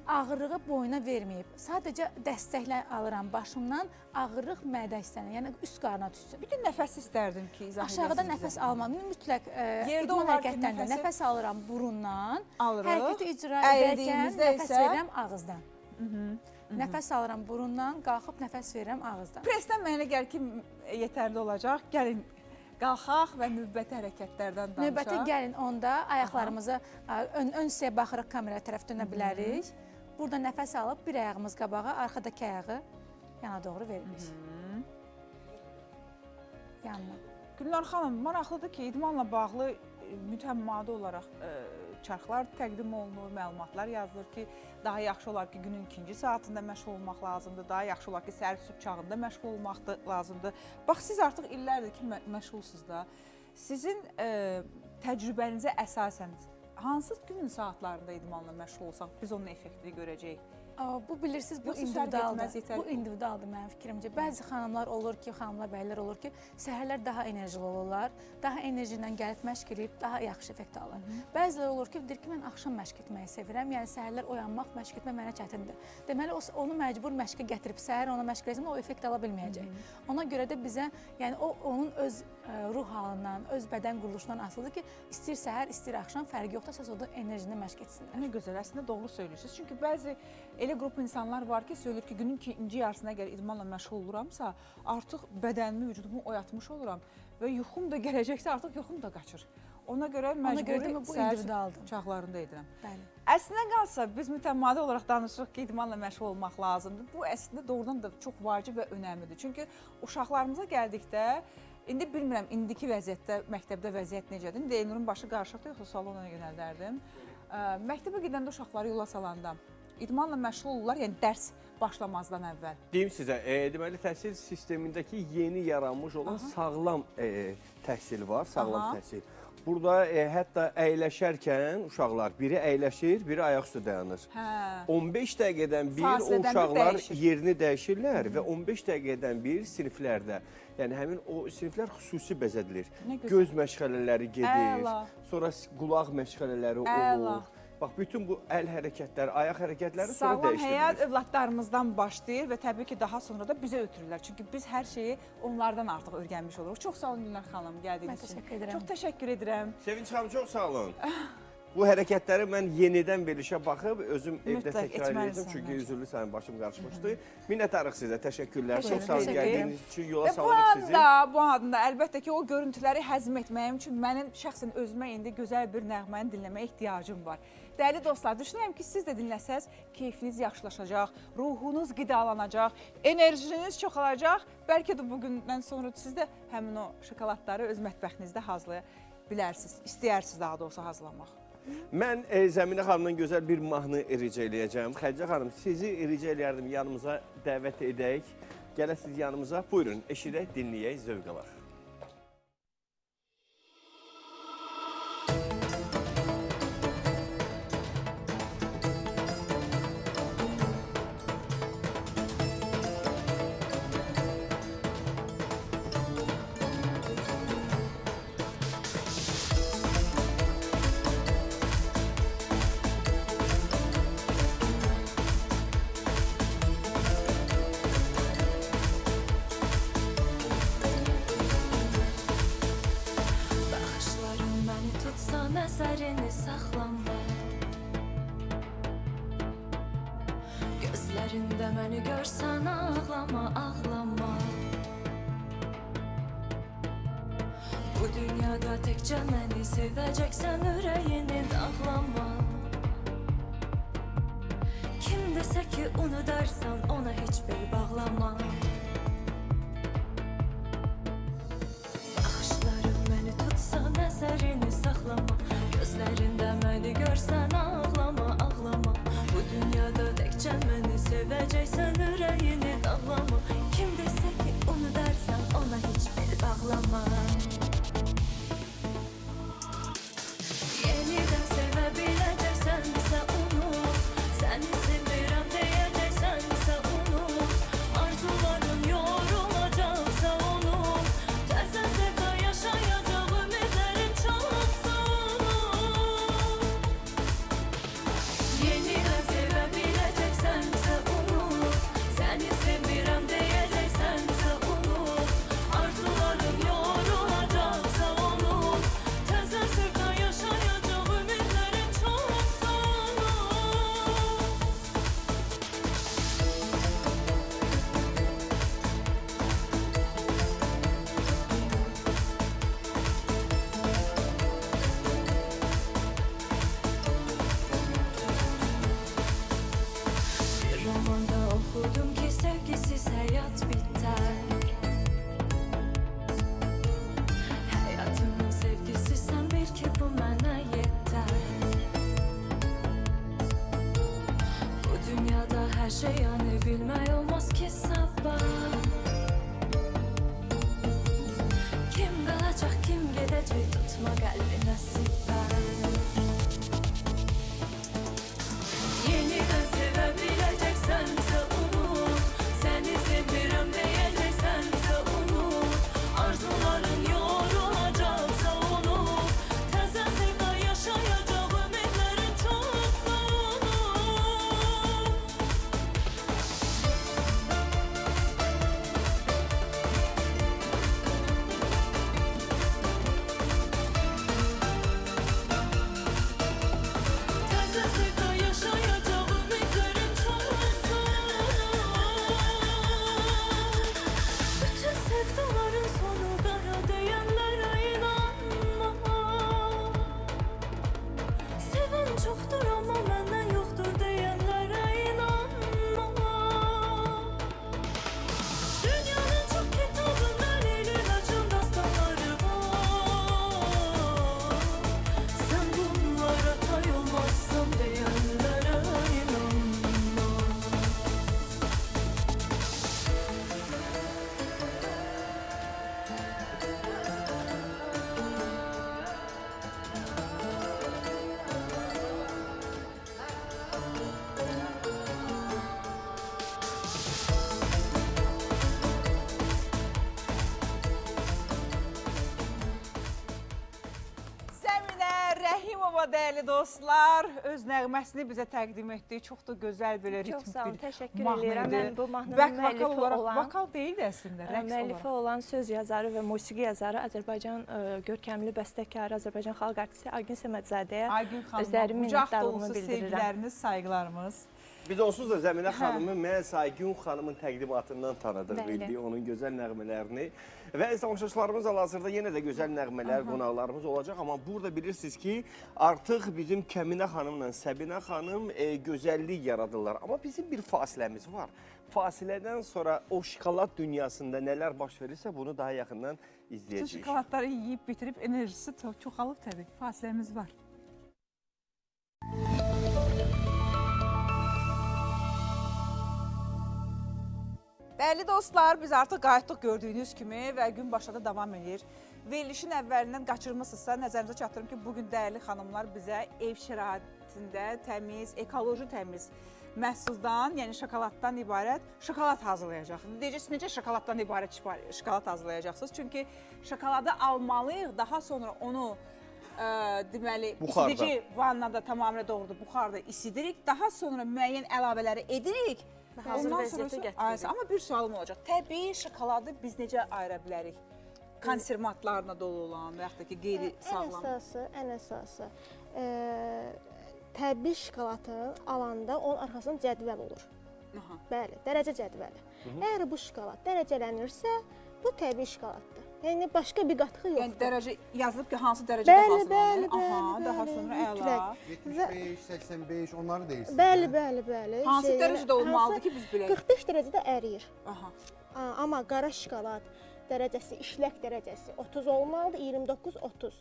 ağırlığı boyuna verməyib. Sadəcə dəstəklə alıram başımdan, ağırlıq mədə hissəni, yəni üst qarına düşsün. Də nəfəs istərdim ki, izah Aşağıda edəsiniz nəfəs bizə. almam. Mütləq e, idman hərəkətlərində nəfəsi- nəfəs alıram burundan. Hərəkəti icra edərkən nəfəs verirəm ağızdan. Nəfəs alıram burundan, qalxıb nəfəs verirəm ağızdan. Presdən mənə gəlir ki, yetərli olacaq. Gəlin qalxaq və növbəti hərəkətlərdən danışaq. Növbəti gəlin onda ayaqlarımızı ə, ön, ön hissəyə baxırıq kameraya tərəf dönə bilərik. Burada nəfəs alıb bir ayağımız qabağa, arxadakı ayağı yana doğru veririk. Yanına. Gülnar xanım, maraqlıdır ki, idmanla bağlı e, mütəmmadi olaraq e, çarxlar təqdim olunur, məlumatlar yazılır ki, daha yaxşı olar ki, günün ikinci saatında məşğul olmaq lazımdır, daha yaxşı olar ki, səhər sübh çağında məşğul olmaq lazımdır. Bax, siz artıq illərdir ki, mə- məşğulsuz da. Sizin e, təcrübənizə əsasən hansı günün saatlarında idmanla məşğul olsaq biz onun effektini görəcəyik? Bu bilirsiniz, bu individualdır. Bu individualdır mənim fikrimcə. Bəzi xanımlar olur ki, xanımlar, bəylər olur ki, səhərlər daha enerjili olurlar, daha enerji ilə gəlib məşq edib daha yaxşı effekt alır. Bəziləri olur ki, deyir ki, mən axşam məşq etməyi sevirəm. Yəni səhərlər oyanmaq, məşq etmək mənə çətindir. Deməli onu məcbur məşqə gətirib səhər ona məşq etsəm o effekt ala bilməyəcək. Ona görə də bizə, yəni o onun öz ruh halından, öz bədən quruluşundan asılıdır ki, istəyir səhər, istəyir axşam fərqi yoxdur, əsas odur enerjini məşq etsinlər. Nə gözəl, əslində doğru söylüyorsunuz. Çünki bəzi elə qrup insanlar var ki, söylür ki, günün ikinci yarısına əgər idmanla məşğul oluramsa, artıq bədənimi, vücudumu oyatmış oluram və yuxum da gələcəksə artıq yuxum da qaçır. Ona görə məcburi səhər çağlarında edirəm. Bəli. Əslində qalsa biz mütəmadi olaraq danışırıq ki, idmanla məşğul olmaq lazımdır. Bu əslində doğrudan da çox vacib və önəmlidir. Çünki uşaqlarımıza gəldikdə indi bilmirəm indiki vəziyyətdə məktəbdə vəziyyət necədir. İndi Elnurun başı qarışıqdır yoxsa sualı ona yönəldərdim. Məktəbə gedəndə uşaqları yola salanda idmanla məşğul olurlar, yəni dərs başlamazdan əvvəl? Deyim sizə, e, deməli təhsil sistemindəki yeni yaranmış olan Aha. sağlam e, təhsil var, sağlam Aha. təhsil. Burada e, hətta əyləşərkən uşaqlar biri əyləşir, biri ayaq üstə dayanır. Hə. 15 dəqiqədən bir Fasilədən o uşaqlar dəyişir. yerini dəyişirlər və 15 dəqiqədən bir siniflərdə, yəni həmin o siniflər xüsusi bəzədilir. Göz məşğələləri gedir, Əla. sonra qulaq məşğələləri Əla. olur. Bax bütün bu əl hərəkətləri, ayaq hərəkətləri sonra Sağlam dəyişdirilir. həyat övladlarımızdan başlayır və təbii ki, daha sonra da bizə ötürürlər. Çünki biz hər şeyi onlardan artıq öyrənmiş oluruq. Çox sağ olun Gülnar xanım gəldiyiniz Mən üçün. təşəkkür edirəm. Çox təşəkkür edirəm. Sevinç xanım çox sağ olun. (laughs) Bu hərəkətləri mən yenidən verilişə baxıb özüm evdə təkrar edəcəm çünki üzürlü sənin başım qarışmışdı. Minnətdarıq sizə, təşəkkürlər. Təşəkkür Çox sağ olun gəldiyiniz üçün, yola bu salırıq sizi. anda, bu anda əlbəttə ki, o görüntüləri həzm etməyim üçün mənim şəxsən özümə indi gözəl bir nəğməni dinləməyə ehtiyacım var. Dəyərli dostlar, düşünürəm ki, siz də dinləsəz, keyfiniz yaxşılaşacaq, ruhunuz qidalanacaq, enerjiniz çoxalacaq. Bəlkə də bu gündən sonra siz də həmin o şokoladları öz mətbəxinizdə hazırlaya bilərsiniz. İstəyirsiniz daha doğrusu hazırlamaq. Mən e, Zəminə xanımdan gözəl bir mahnı rica eləyəcəm. Xədicə xanım, sizi rica eləyərdim yanımıza dəvət edək. Gələsiz yanımıza. Buyurun, eşidək, dinləyək, zövq alaq. Dəyərli dostlar. Öz nəğməsini bizə təqdim etdi. Çox da gözəl belə ritmik Çox sağ olun, bir təşəkkür mahnı edirəm. Mən bu mahnının olaraq, olan- vokal deyil də əslində, rəqs olaraq. olan söz yazarı və musiqi yazarı Azərbaycan ə, görkəmli bəstəkarı Azərbaycan xalq artisti Aygün Səmədzadəyə Aygün xanıma özlərimin qucaq minnətdarlığımı dolusu bildirirəm. sevgilərimiz, sayğılarımız. Biz onsuz da Zəminə Hə. xanımı məhz Aygün xanımın təqdimatından tanıdıq, bildik onun gözəl nəğmələrini. Və tamaşaçılarımız hal-hazırda yenə də gözəl nəğmələr, qonaqlarımız olacaq. Amma burada bilirsiniz ki, artıq bizim Kəminə xanımla Səbinə xanım e, gözəllik yaradırlar. Amma bizim bir fasiləmiz var. Fasilədən sonra o şokolad dünyasında nələr baş verirsə, bunu daha yaxından Bütün izləyəcəyik. şokoladları yeyib bitirib enerjisi çox çoxalıb təbii. Fasiləmiz var. Dəyərli dostlar, biz artıq qayıtdıq gördüyünüz kimi və gün başladı davam edir. Verilişin əvvəlindən qaçırmısınızsa, nəzərinizə çatdırım ki, bugün dəyərli xanımlar bizə ev şəraitində təmiz, ekoloji təmiz məhsuldan, yəni şokoladdan ibarət şokolad hazırlayacaq. Deyəcəksiniz, necə şokoladdan ibarət şokolad hazırlayacaqsınız? Çünki şokoladı almalıyıq, daha sonra onu ə, deməli, Buxarda. isidici vannada tamamilə doğrudur, buxarda isidirik. Daha sonra müəyyən əlavələri edirik. Və hazır sonra- gətiririk. Amma bir sualım olacaq. Təbii şokoladı biz necə ayıra bilərik? Konservatlarla dolu olan və yaxud da ki, Ən qeyri-sağlam. əsası, ən əsası e, təbii şokoladın alanda onun arxasında cədvəl olur. Aha. Bəli, dərəcə cədvəli. Mhm. Əgər bu şokolad dərəcələnirsə, bu təbii şokoladdır. Yəni başqa bir qatğı yoxdur. Yəni dərəcə yazılıb ki, hansı dərəcədə hazırlanır? bəli, bəli, Aha, daha bəli, sonra mütləq. əla. 75, 85 onları deyirsiniz. Bəli, bəli, bəli. Hansı Şey, dərəcədə olmalıdır ki, biz bilək? 45 dərəcədə əriyir. Aha. Amma qara şokolad dərəcəsi, işlək dərəcəsi 30 olmalıdır, 29 30.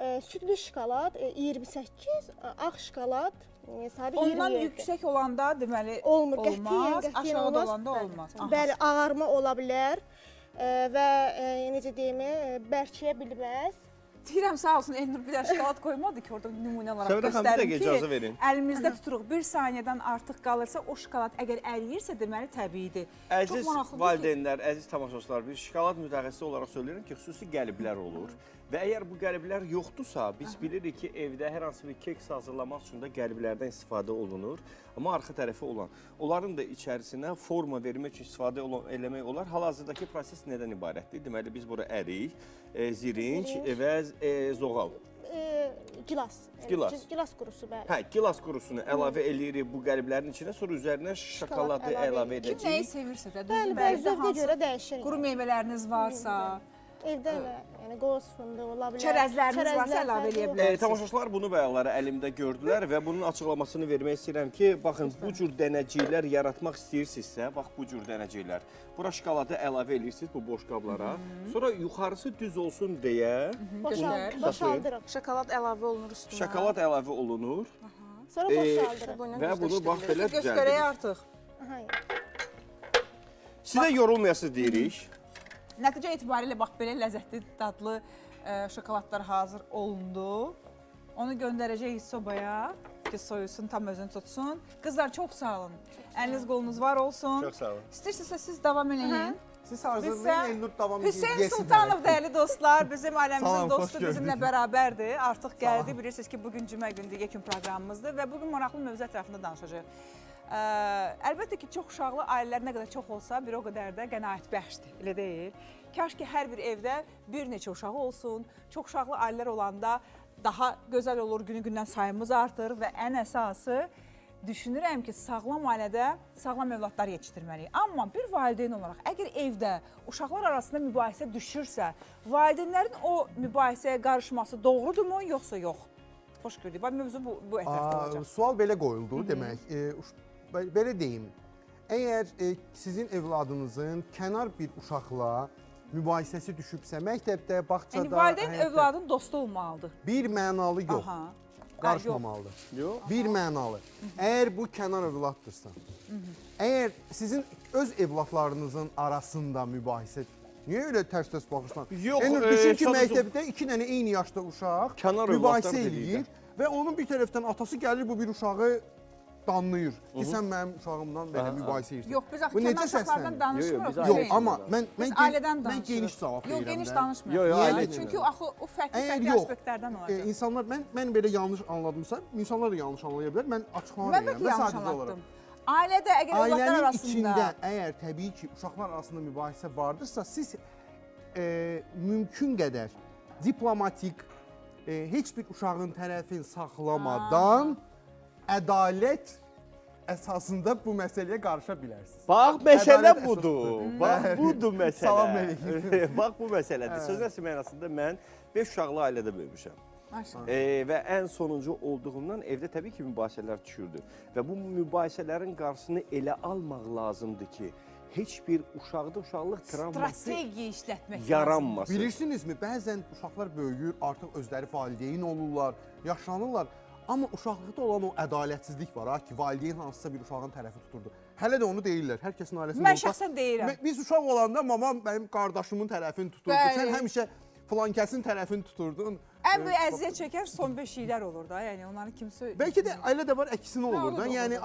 E, südlü şokolad e, 28, e, ağ şokolad e, sadə 27. Ondan yüksək olanda deməli olmur, olmaz, qətiyyən, qətiyyən aşağıda olanda olmaz. Bəli, ağarma ola bilər e, və e, necə deyim, e, bərkiyə bilməz. Deyirəm sağ olsun Elnur bir də şokolad qoymadı ki, orada nümunə olaraq bir göstərim ki, əlimizdə tuturuq. Bir saniyədən artıq qalırsa o şokolad əgər əriyirsə deməli təbiidir. Əziz maraqlıdır ki, valideynlər, əziz tamaşaçılar, biz şokolad mütəxəssisi olaraq söyləyirəm ki, xüsusi qəliblər olur. Və əgər bu qəliblər yoxdursa, biz bilirik ki, evdə hər hansı bir keks hazırlamaq üçün də qəliblərdən istifadə olunur. Amma arxa tərəfi olan, onların da içərisinə forma vermək üçün istifadə olan, eləmək olar. Hal-hazırdakı proses nədən ibarətdir? Deməli biz bura ərik, e, zirinç Zirinç. və e, zoğal. E, gilas. Yəni, Gilas. gi- Gilas qurusu bəli. Hə, gilas qurusunu əlavə eləyirik bu qəliblərin içinə, sonra üzərinə şokoladı əlavə əlavə edirik. Kim nəyi edəcəyik. sevirsə də, Bəli, düzdür? bəli, Evdə zövqə görə dəyişir. Quru meyvələriniz varsa, Evdə elə, yəni qoz fındığı ola bilər. Çərəzləriniz varsa əlavə eləyə bilərsiniz. E, tamaşaçılar bunu bayaqları əlimdə gördülər və bunun açıqlamasını vermək istəyirəm ki, baxın bu cür dənəciklər yaratmaq istəyirsinizsə, bax bu cür dənəciklər. Bura şokoladı əlavə edirsiniz bu boş qablara. Sonra yuxarısı düz olsun deyə. Boşaldırıq. Şokolad əlavə olunur üstünə. şokolad əlavə olunur. Sonra E, boşaldırıq. və bunu bax belə göstərək düzəldirik. artıq. Aha, Sizə yorulmayasınız deyirik. Nəticə etibarilə bax belə ləzzətli, dadlı ə, şokoladlar hazır olundu. Onu göndərəcəyik sobaya ki, soyusun, tam özünü tutsun. Qızlar çox sağ olun. Əliniz qolunuz var olsun. Çox sağ olun. İstəyirsinizsə siz davam eləyin. Siz hazırlayın, Elnur davam edin. Hüseyn Sultanov dəyərli dostlar, bizim ailəmizin dostu bizimlə bərabərdir. Artıq gəldi. Bilirsiniz ki, bugün cümə gündür, yekun proqramımızdır və bugün maraqlı mövzu ətrafında danışacağıq. Əlbəttə ki, çox uşaqlı ailələr nə qədər çox olsa, bir o qədər də qənaətbəxşdir, elə deyil. Kaş ki, hər bir evdə bir neçə uşağı olsun. Çox uşaqlı ailələr olanda daha gözəl olur, günü-gündən sayımız artır və ən əsası düşünürəm ki, sağlam ailədə sağlam övladlar yetişdirməliyik. Amma bir valideyn olaraq əgər evdə uşaqlar arasında mübahisə düşürsə, valideynlərin o mübahisəyə qarışması doğrudurmu, yoxsa yox? Xoş gördük. Mövzu bu bu ətrafda olacaq. Sual belə qoyuldu demək. E, uş- bə- belə deyim. Əgər e, sizin evladınızın kənar bir uşaqla mübahisəsi düşübsə, məktəbdə, bağçada, Yəni valideyn həyətdə övladın dostu olmalıdır. bir mənalı yox. Aha. Qarışmamalıdır. Yox. Bir mənalı. Əgər bu kənar övladdırsa, əgər sizin öz evladlarınızın arasında mübahisə Niyə elə tərs-tərs baxırsan? Yox, Elnur, e, düşün ki, məktəbdə iki dənə eyni yaşda uşaq mübahisə eləyir və onun bir tərəfdən atası gəlir bu bir uşağı danlayır. Ki sən mənim uşağımdan belə mübahisə edirsən. Yox, biz axı Bu necə kənar uşaqlardan danışmırıq. Yox, Hüseyn. amma mən mən ailədən mən danışırıq. geniş cavab Yox, verirəm geniş də. danışmırıq. Yox, yox, Yəni, ailə Çünki axı o fərqli Əgər fərqli yox, aspektlərdən e, olacaq. insanlar mən mən belə yanlış anladımsa, insanlar da yanlış anlaya bilər. Mən açıqlama Mən verirəm yanlış sadəcə olaraq. Ailədə əgər övladlar Ailənin arasında içində əgər təbii ki, uşaqlar arasında mübahisə vardırsa, siz e, mümkün qədər diplomatik e, heç bir uşağın tərəfini saxlamadan ədalət əsasında bu məsələyə qarışa bilərsiniz. Bax, məsələ Ədalət budur. Bax, budur məsələ. Salam əleykum. (laughs) Bax, bu məsələdir. Hə. Söz əsl mənasında mən 5 uşaqlı ailədə böyümüşəm. E, və ən sonuncu olduğumdan evdə təbii ki, mübahisələr düşürdü. Və bu mübahisələrin qarşısını elə almaq lazımdır ki, heç bir uşaqda uşaqlıq travması yaranmasın. Bilirsinizmi, bəzən uşaqlar böyüyür, artıq özləri valideyn olurlar, yaşlanırlar. Amma uşaqlıqda olan o ədalətsizlik var ha ki, valideyn hansısa bir uşağın tərəfi tuturdu. Hələ də onu deyirlər. Hər kəsin ailəsində Mən şəxsən deyirəm. Biz uşaq olanda mamam mənim qardaşımın tərəfini tuturdu. Bəli. Sən həmişə filan kəsin tərəfini tuturdun. Ən böyük əziyyət çəkən son 5 illər olur da. Yəni onların kimsə Bəlkə də ailə də var, əksinə olur da. Yəni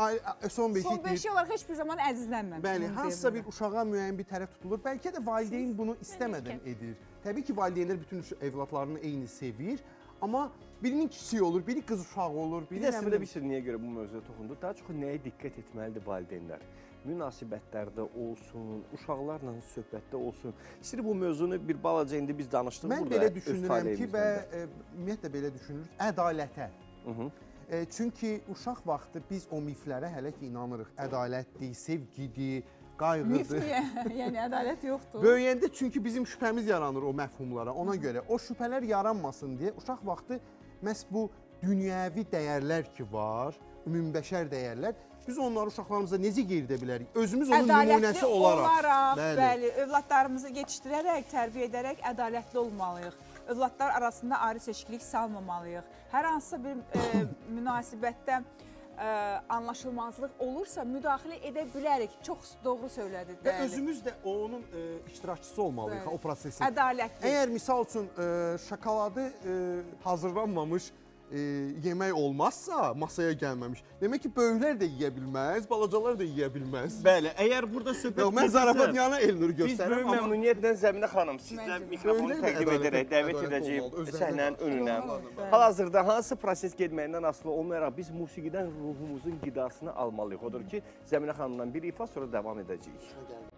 son 5 son 5 il olaraq heç bir zaman əzizlənməmişəm. Bəli, hansısa bir uşağa müəyyən bir tərəf tutulur. Bəlkə də valideyn bunu istəmədən edir. Təbii ki, valideynlər bütün evladlarını eyni sevir, amma birinin kiçiyi olur, biri qız uşağı olur, Bir biri də nə əslində bir niyə görə bu mövzuya toxunduq? Daha çox nəyə diqqət etməlidir valideynlər? Münasibətlərdə olsun, uşaqlarla söhbətdə olsun. İstəyir bu mövzunu bir balaca indi biz danışdıq Mən burada. belə öz düşünürəm ki və e, ümumiyyətlə belə düşünürük, ədalətə. Mhm. E, çünki uşaq vaxtı biz o miflərə hələ ki inanırıq. Ədalətdir, sevgidir, qayğıdır. Niyə? (laughs) yəni ədalət yoxdur. Böyüyəndə çünki bizim şübhəmiz yaranır o məfhumlara. Ona görə o şübhələr yaranmasın deyə uşaq vaxtı məhz bu dünyəvi dəyərlər ki var, ümumbəşər dəyərlər, biz onları uşaqlarımıza necə qeydə bilərik? Özümüz onun nümunəsi olaraq. olaraq bəli. övladlarımızı yetişdirərək, tərbiyə edərək ədalətli olmalıyıq. Övladlar arasında ayrı seçkilik salmamalıyıq. Hər hansısa bir e, münasibətdə e, anlaşılmazlıq olursa müdaxilə edə bilərik. Çox doğru söylədi. Və özümüz də onun e, iştirakçısı olmalıyıq o prosesin. Ədalətli. Əgər misal üçün e, şokoladı e, hazırlanmamış e, yemək olmazsa, masaya gəlməmiş. Demək ki, böyüklər də yeyə bilməz, balacalar da yeyə bilməz. Bəli, əgər burada söhbət Yox, mən zarafatyanı Elnur Biz göstərirəm, böyük amma- məmnuniyyətlə Zəminə xanım sizə mikrofonu təqdim edərək dəvət edəcəyik səhnənin önünə. Hal-hazırda hansı proses getməyindən asılı olmayaraq biz musiqidən ruhumuzun qidasını almalıyıq. Odur ki, Zəminə xanımdan bir ifa sonra davam edəcəyik.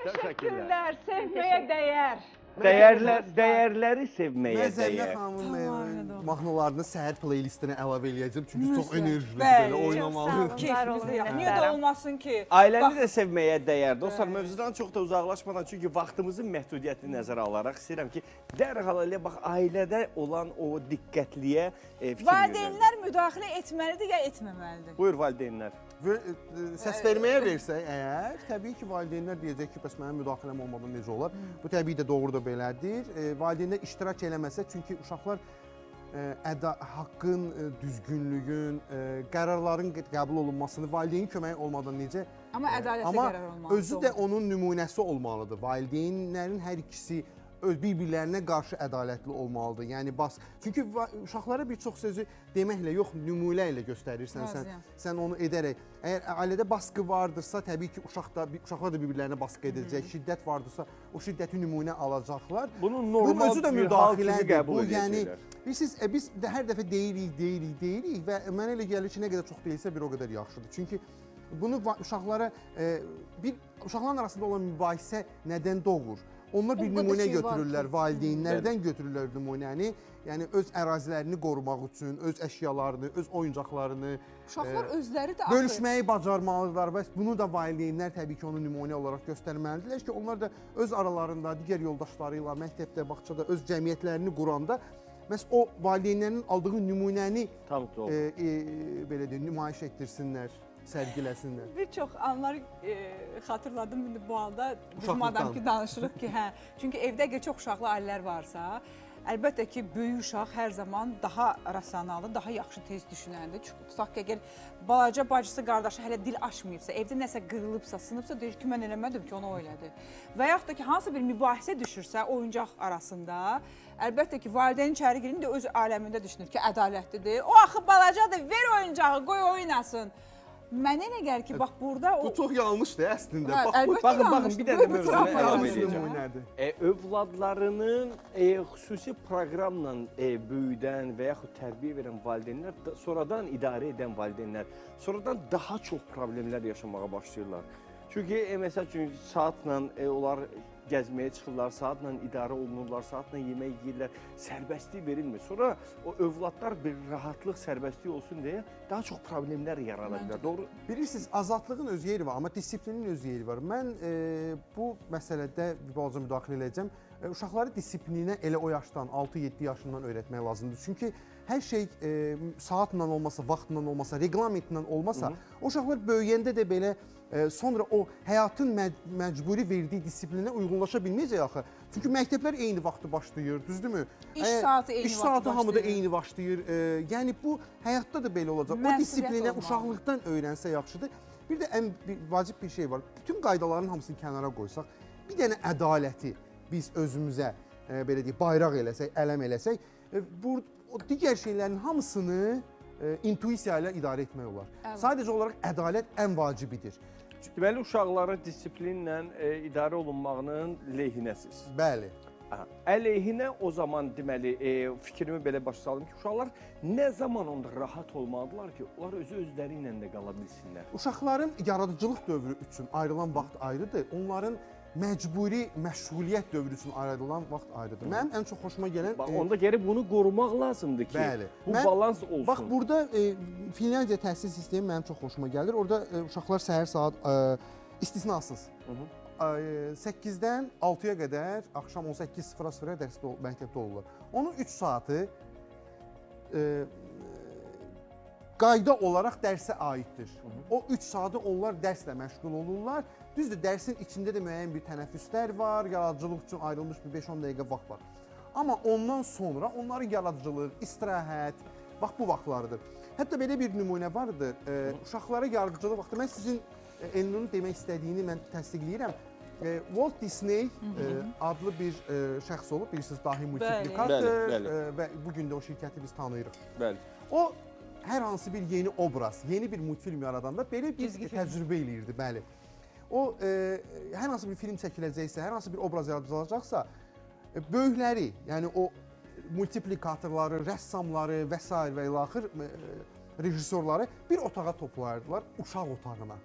Təşəkkürlər, sevməyə dəyər. Dəyərlər, dəyərləri sevməyə Məzəmmə dəyər. xanımın e, mahnılarını səhər playlistinə əlavə eləyəcəm çünki çox enerjili belə oynamalı. Keyfimizdə yaxşı. Niyə də olmasın ki? Ailəni də sevməyə dəyər. Dostlar, mövzudan çox da uzaqlaşmadan çünki vaxtımızın məhdudiyyətini nəzərə alaraq istəyirəm ki, dərhal elə bax ailədə olan o diqqətliyə e, fikir verin. Valideynlər müdaxilə etməlidir ya etməməlidir? Buyur valideynlər. Və, e, səs verməyə versək əgər, təbii ki, valideynlər deyəcək ki, bəs mənim müdaxiləm olmadan necə olar? Bu təbii də doğru da belədir. E, valideynlər iştirak eləməsə, çünki uşaqlar e, əda haqqın, e, düzgünlüyün, e, qərarların qəbul olunmasını valideynin köməyi olmadan necə Amma e, ədalətli amma qərar olmalıdır. özü də onun nümunəsi olmalıdır. Valideynlərin hər ikisi bir-birlərinə qarşı ədalətli olmalıdır. Yəni bas. Çünki uşaqlara bir çox sözü deməklə yox, nümunə ilə göstərirsən sən. Razıyam. Sən onu edərək. Əgər ailədə baskı vardırsa, təbii ki, uşaq da uşaqlar da bir-birlərinə baskı edəcək. Şiddət vardırsa, o şiddəti nümunə alacaqlar. Bunun normal Bu özü də müdaxilədir. qəbul Bu yəni. Bilirsiniz, e, biz də hər dəfə deyirik, deyirik, deyirik və mənə elə gəlir ki, nə qədər çox deyilsə bir o qədər yaxşıdır. Çünki bunu uşaqlara e, bir uşaqların arasında olan mübahisə nədən doğur? Onlar bir nümunə şey götürürlər, ki. valideynlərdən götürürlər nümunəni. Yəni öz ərazilərini qorumaq üçün, öz əşyalarını, öz oyuncaqlarını Uşaqlar e, özləri də bölüşməyi bacarmalıdırlar və bunu da valideynlər təbii ki, onu nümunə olaraq göstərməlidirlər ki, onlar da öz aralarında digər yoldaşları ilə məktəbdə, bağçada öz cəmiyyətlərini quranda məhz o valideynlərin aldığı nümunəni Tam e, e, belə deyim, nümayiş etdirsinlər, sərgiləsinlər. Bir çox anlar e, xatırladım indi bu halda bizim adam ki danışırıq ki, hə. Çünki evdə əgər çox uşaqlı ailələr varsa, əlbəttə ki, böyük uşaq hər zaman daha rasionaldır, daha yaxşı tez düşünəndir. Tutaq ki, əgər balaca bacısı, qardaşı hələ dil açmayıbsa, evdə nəsə qırılıbsa, sınıbsa, deyir ki, mən eləmədim ki, onu o elədi. Və yaxud da ki, hansı bir mübahisə düşürsə oyuncaq arasında, əlbəttə ki, valideyn içəri girir, indi öz aləmində düşünür ki, ədalətlidir. O axı balacadır, ver oyuncağı, qoy oynasın. Mənə elə gəlir ki, bax burada o Bu çox yanlışdır əslində. Hə, Bax, əlbəttə Baxın, baxın, bir dənə Bu- bu mövzunu əlavə edəcəm. E, övladlarının e, xüsusi proqramla e, böyüdən və yaxud tərbiyə verən valideynlər da, sonradan idarə edən valideynlər sonradan daha çox problemlər yaşamağa başlayırlar. Çünki e, məsəl üçün saatla e, onlar gəzməyə çıxırlar, saatla idarə olunurlar, saatla yemək yeyirlər, sərbəstlik verilmir. Sonra o övladlar bir rahatlıq, sərbəstlik olsun deyə daha çox problemlər yarana bilər. Doğru? Bilirsiniz, azadlığın öz yeri var, amma disiplinin öz yeri var. Mən e, bu məsələdə bir balaca müdaxilə edəcəm. E, uşaqları disiplinə elə o yaşdan, 6-7 yaşından öyrətmək lazımdır. Çünki hər şey e, saatla olmasa, vaxtla olmasa, reqlamentlə olmasa, Hı -hı. o uşaqlar böyüyəndə də belə sonra o həyatın məc məcburi verdiyi disiplinə uyğunlaşa bilməyəcək axı. Çünki məktəblər eyni vaxtda başlayır, düzdürmü? İş saatı eyni İş vaxtda saatı hamıda başlayır. eyni başlayır. E, yəni bu həyatda da belə olacaq. O disiplinə uşaqlıqdan öyrənsə yaxşıdır. Bir də ən vacib bir şey var. Bütün qaydaların hamısını kənara qoysaq, bir dənə ədaləti biz özümüzə e, belə deyək, bayraq eləsək, ələm eləsək, e, bu digər şeylərin hamısını intuisiya ilə idarə etmək olar. Əla. Sadəcə olaraq ədalət ən vacibidir. Deməli uşaqlara disiplinlə e, idarə olunmağının lehinəsiz. Bəli. Aha. Əleyhinə o zaman deməli e, fikrimi belə başa saldım ki, uşaqlar nə zaman onda rahat olmalıdırlar ki, onlar özü özləri ilə də qala bilsinlər. Uşaqların yaradıcılıq dövrü üçün ayrılan vaxt ayrıdır. Onların məcburi məşğuliyyət dövrü üçün ayrılan vaxt ayrıdır. Mənim ən çox xoşuma gələn Bax, e, onda gərək bunu qorumaq lazımdır ki, Bəli. bu Mən- balans olsun. Bax burada e, Finlandiya təhsil sistemi mənim çox xoşuma gəlir. Orada e, uşaqlar səhər saat e, istisnasız. Hı -hı. 8-dən 6-ya qədər axşam 18:00-a dərsdə məktəbdə olurlar. Onun 3 saatı e, qayda olaraq dərsə aiddir. O 3 saatı onlar dərslə məşğul olurlar. Düzdür, dərsin içində də müəyyən bir tənəffüslər var, yaradıcılıq üçün ayrılmış bir 5-10 dəqiqə vaxt var. Amma ondan sonra onların yaradıcılıq, istirahət, bax bu vaxtlardır. Hətta belə bir nümunə vardır. E, uşaqlara yaradıcılıq vaxtı mən sizin e, Elnurun demək istədiyini mən təsdiqləyirəm. E, Walt Disney e, adlı bir e, şəxs olub, bilirsiniz, dahi multiplikator Bəli, bəli. e, və bu gün də o şirkəti biz tanıyırıq. Bəli. O hər hansı bir yeni obraz, yeni bir multfilm yaradanda belə bir Cizgi təcrübə eləyirdi, bəli. O e, hər hansı bir film çəkiləcəksə, hər hansı bir obraz yaradılacaqsa, e, böyükləri, yəni o multiplikatorları, rəssamları və s. və ilaxır e, rejissorları bir otağa toplayırdılar, uşaq otağına.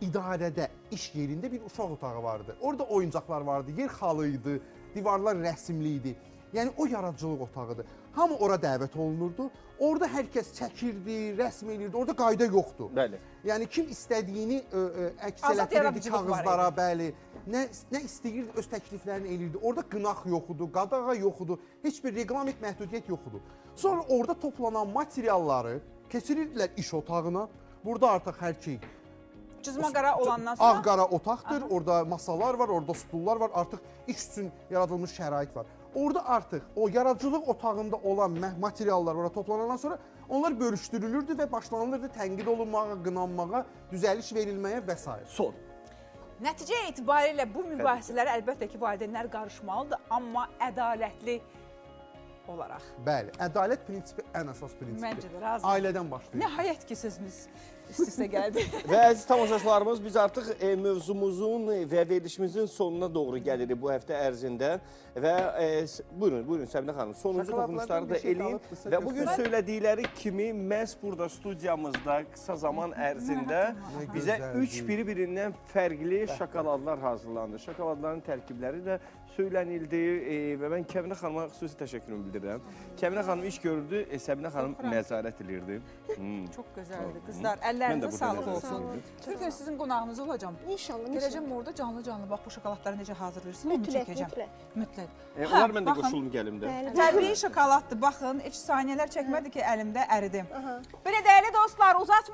idarədə, iş yerində bir uşaq otağı vardı. Orada oyuncaqlar vardı, yer xalı idi, divarlar rəsmli idi. Yəni o yaradıcılıq otağıdır. Hamı ora dəvət olunurdu. Orada hər kəs çəkirdi, rəsm eləyirdi. Orada qayda yoxdur. Bəli. Yəni kim istədiyini ə, ə, əks Azad elətdirirdi kağızlara, bəli. Nə nə istəyirdi öz təkliflərini eləyirdi. Orada qınaq yox idi, qadağa yox idi, heç bir reqlamik məhdudiyyət yox idi. Sonra orada toplanan materialları keçirirdilər iş otağına. Burada artıq hər şey Cızma qara olandan sonra Ağ-qara otaqdır. Orada masalar var, orada stullar var. Artıq iş üçün yaradılmış şərait var. Orada artıq o yaradıcılıq otağında olan materiallar ora toplanandan sonra onlar bölüşdürülürdü və başlanılırdı tənqid olunmağa, qınanmağa, düzəliş verilməyə və s. Son. Nəticə etibarilə bu mübahisələrə əlbəttə ki, valideynlər qarışmalıdır, amma ədalətli olaraq. Bəli, ədalət prinsipi ən əsas prinsipdir. Məncə də razı. Ailədən başlayır. Nəhayət ki, sözümüz üst-üstə gəldi. (laughs) Və əziz tamaşaçılarımız biz artıq e, mövzumuzun və verilişimizin sonuna doğru gəlirik bu həftə ərzində və e, buyurun, buyurun Səbinə xanım, sonuncu toxunuşları da şey eləyin və bugün göstərək. söylədikləri kimi məhz burada studiyamızda qısa zaman ərzində bizə üç biri-birindən fərqli şokoladlar hazırlandı. Şokoladların tərkibləri də söylənildi e, və mən Kəminə xanıma xüsusi təşəkkürümü bildirirəm. Kəminə xanım iş görürdü, e, Səbinə xanım nəzarət edirdi. Hmm. Çox gözəldir qızlar. Əllərinizə sağlıq olsun. Bir gün sizin qonağınız olacağam. İnşallah. Gələcəm orada canlı-canlı bax bu şokoladları necə hazırlayırsınız, onu çəkəcəm. mütləq. Mütləq. E, olar mən də qoşulum gəlim də. Təbii şokoladdır. Baxın, heç saniyələr çəkmədi ki, əlimdə əridi. Belə dəyərli dostlar, uzat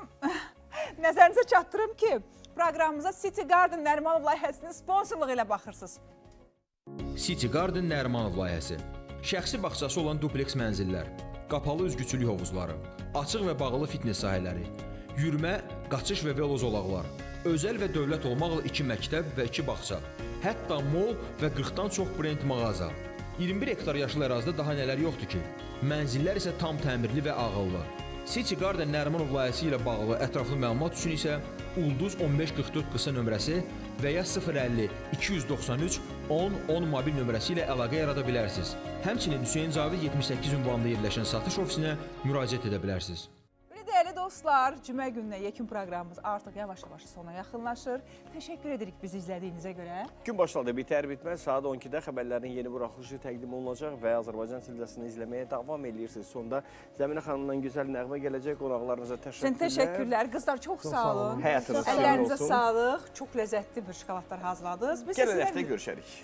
(laughs) nəzərinizə çatdırım ki, proqramımıza City Garden Nərimanov layihəsinin sponsorluğu ilə baxırsınız. City Garden Nərimanov layihəsi. Şəxsi bağçası olan dupleks mənzillər, qapalı üzgüçülük hovuzları, açıq və bağlı fitness sahələri, yürümə, qaçış və velo zolaqlar, özəl və dövlət olmaqla 2 məktəb və 2 bağça, hətta mall və 40-dan çox brend mağaza. 21 hektar yaşıl ərazidə daha nələr yoxdur ki? Mənzillər isə tam təmirli və ağıllı. City Garden Nərimanov layihəsi ilə bağlı ətraflı məlumat üçün isə Ulduz 1544 qısa nömrəsi və ya 050 293 10 10 mobil nömrəsi ilə əlaqə yarada bilərsiniz. Həmçinin Hüseyn Cavid 78 ünvanında yerləşən satış ofisinə müraciət edə bilərsiniz. Dəyərli dostlar, cümə gününə yekun proqramımız artıq yavaş-yavaş sona yaxınlaşır. Təşəkkür edirik bizi izlədiyinizə görə. Gün başladı, bitər bitməz saat 12-də xəbərlərin yeni buraxılışı təqdim olunacaq və Azərbaycan televiziyasını izləməyə davam edirsiniz. Sonda Zəminə xanımdan gözəl nəğmə gələcək, qonaqlarınıza təşəkkürlər. Sən təşəkkürlər. Qızlar çox, sağ olun. Həyatınız Əllərinizə olsun. sağlıq. Çox ləzzətli bir şokoladlar hazırladınız. Biz Gələn həftə görüşərik.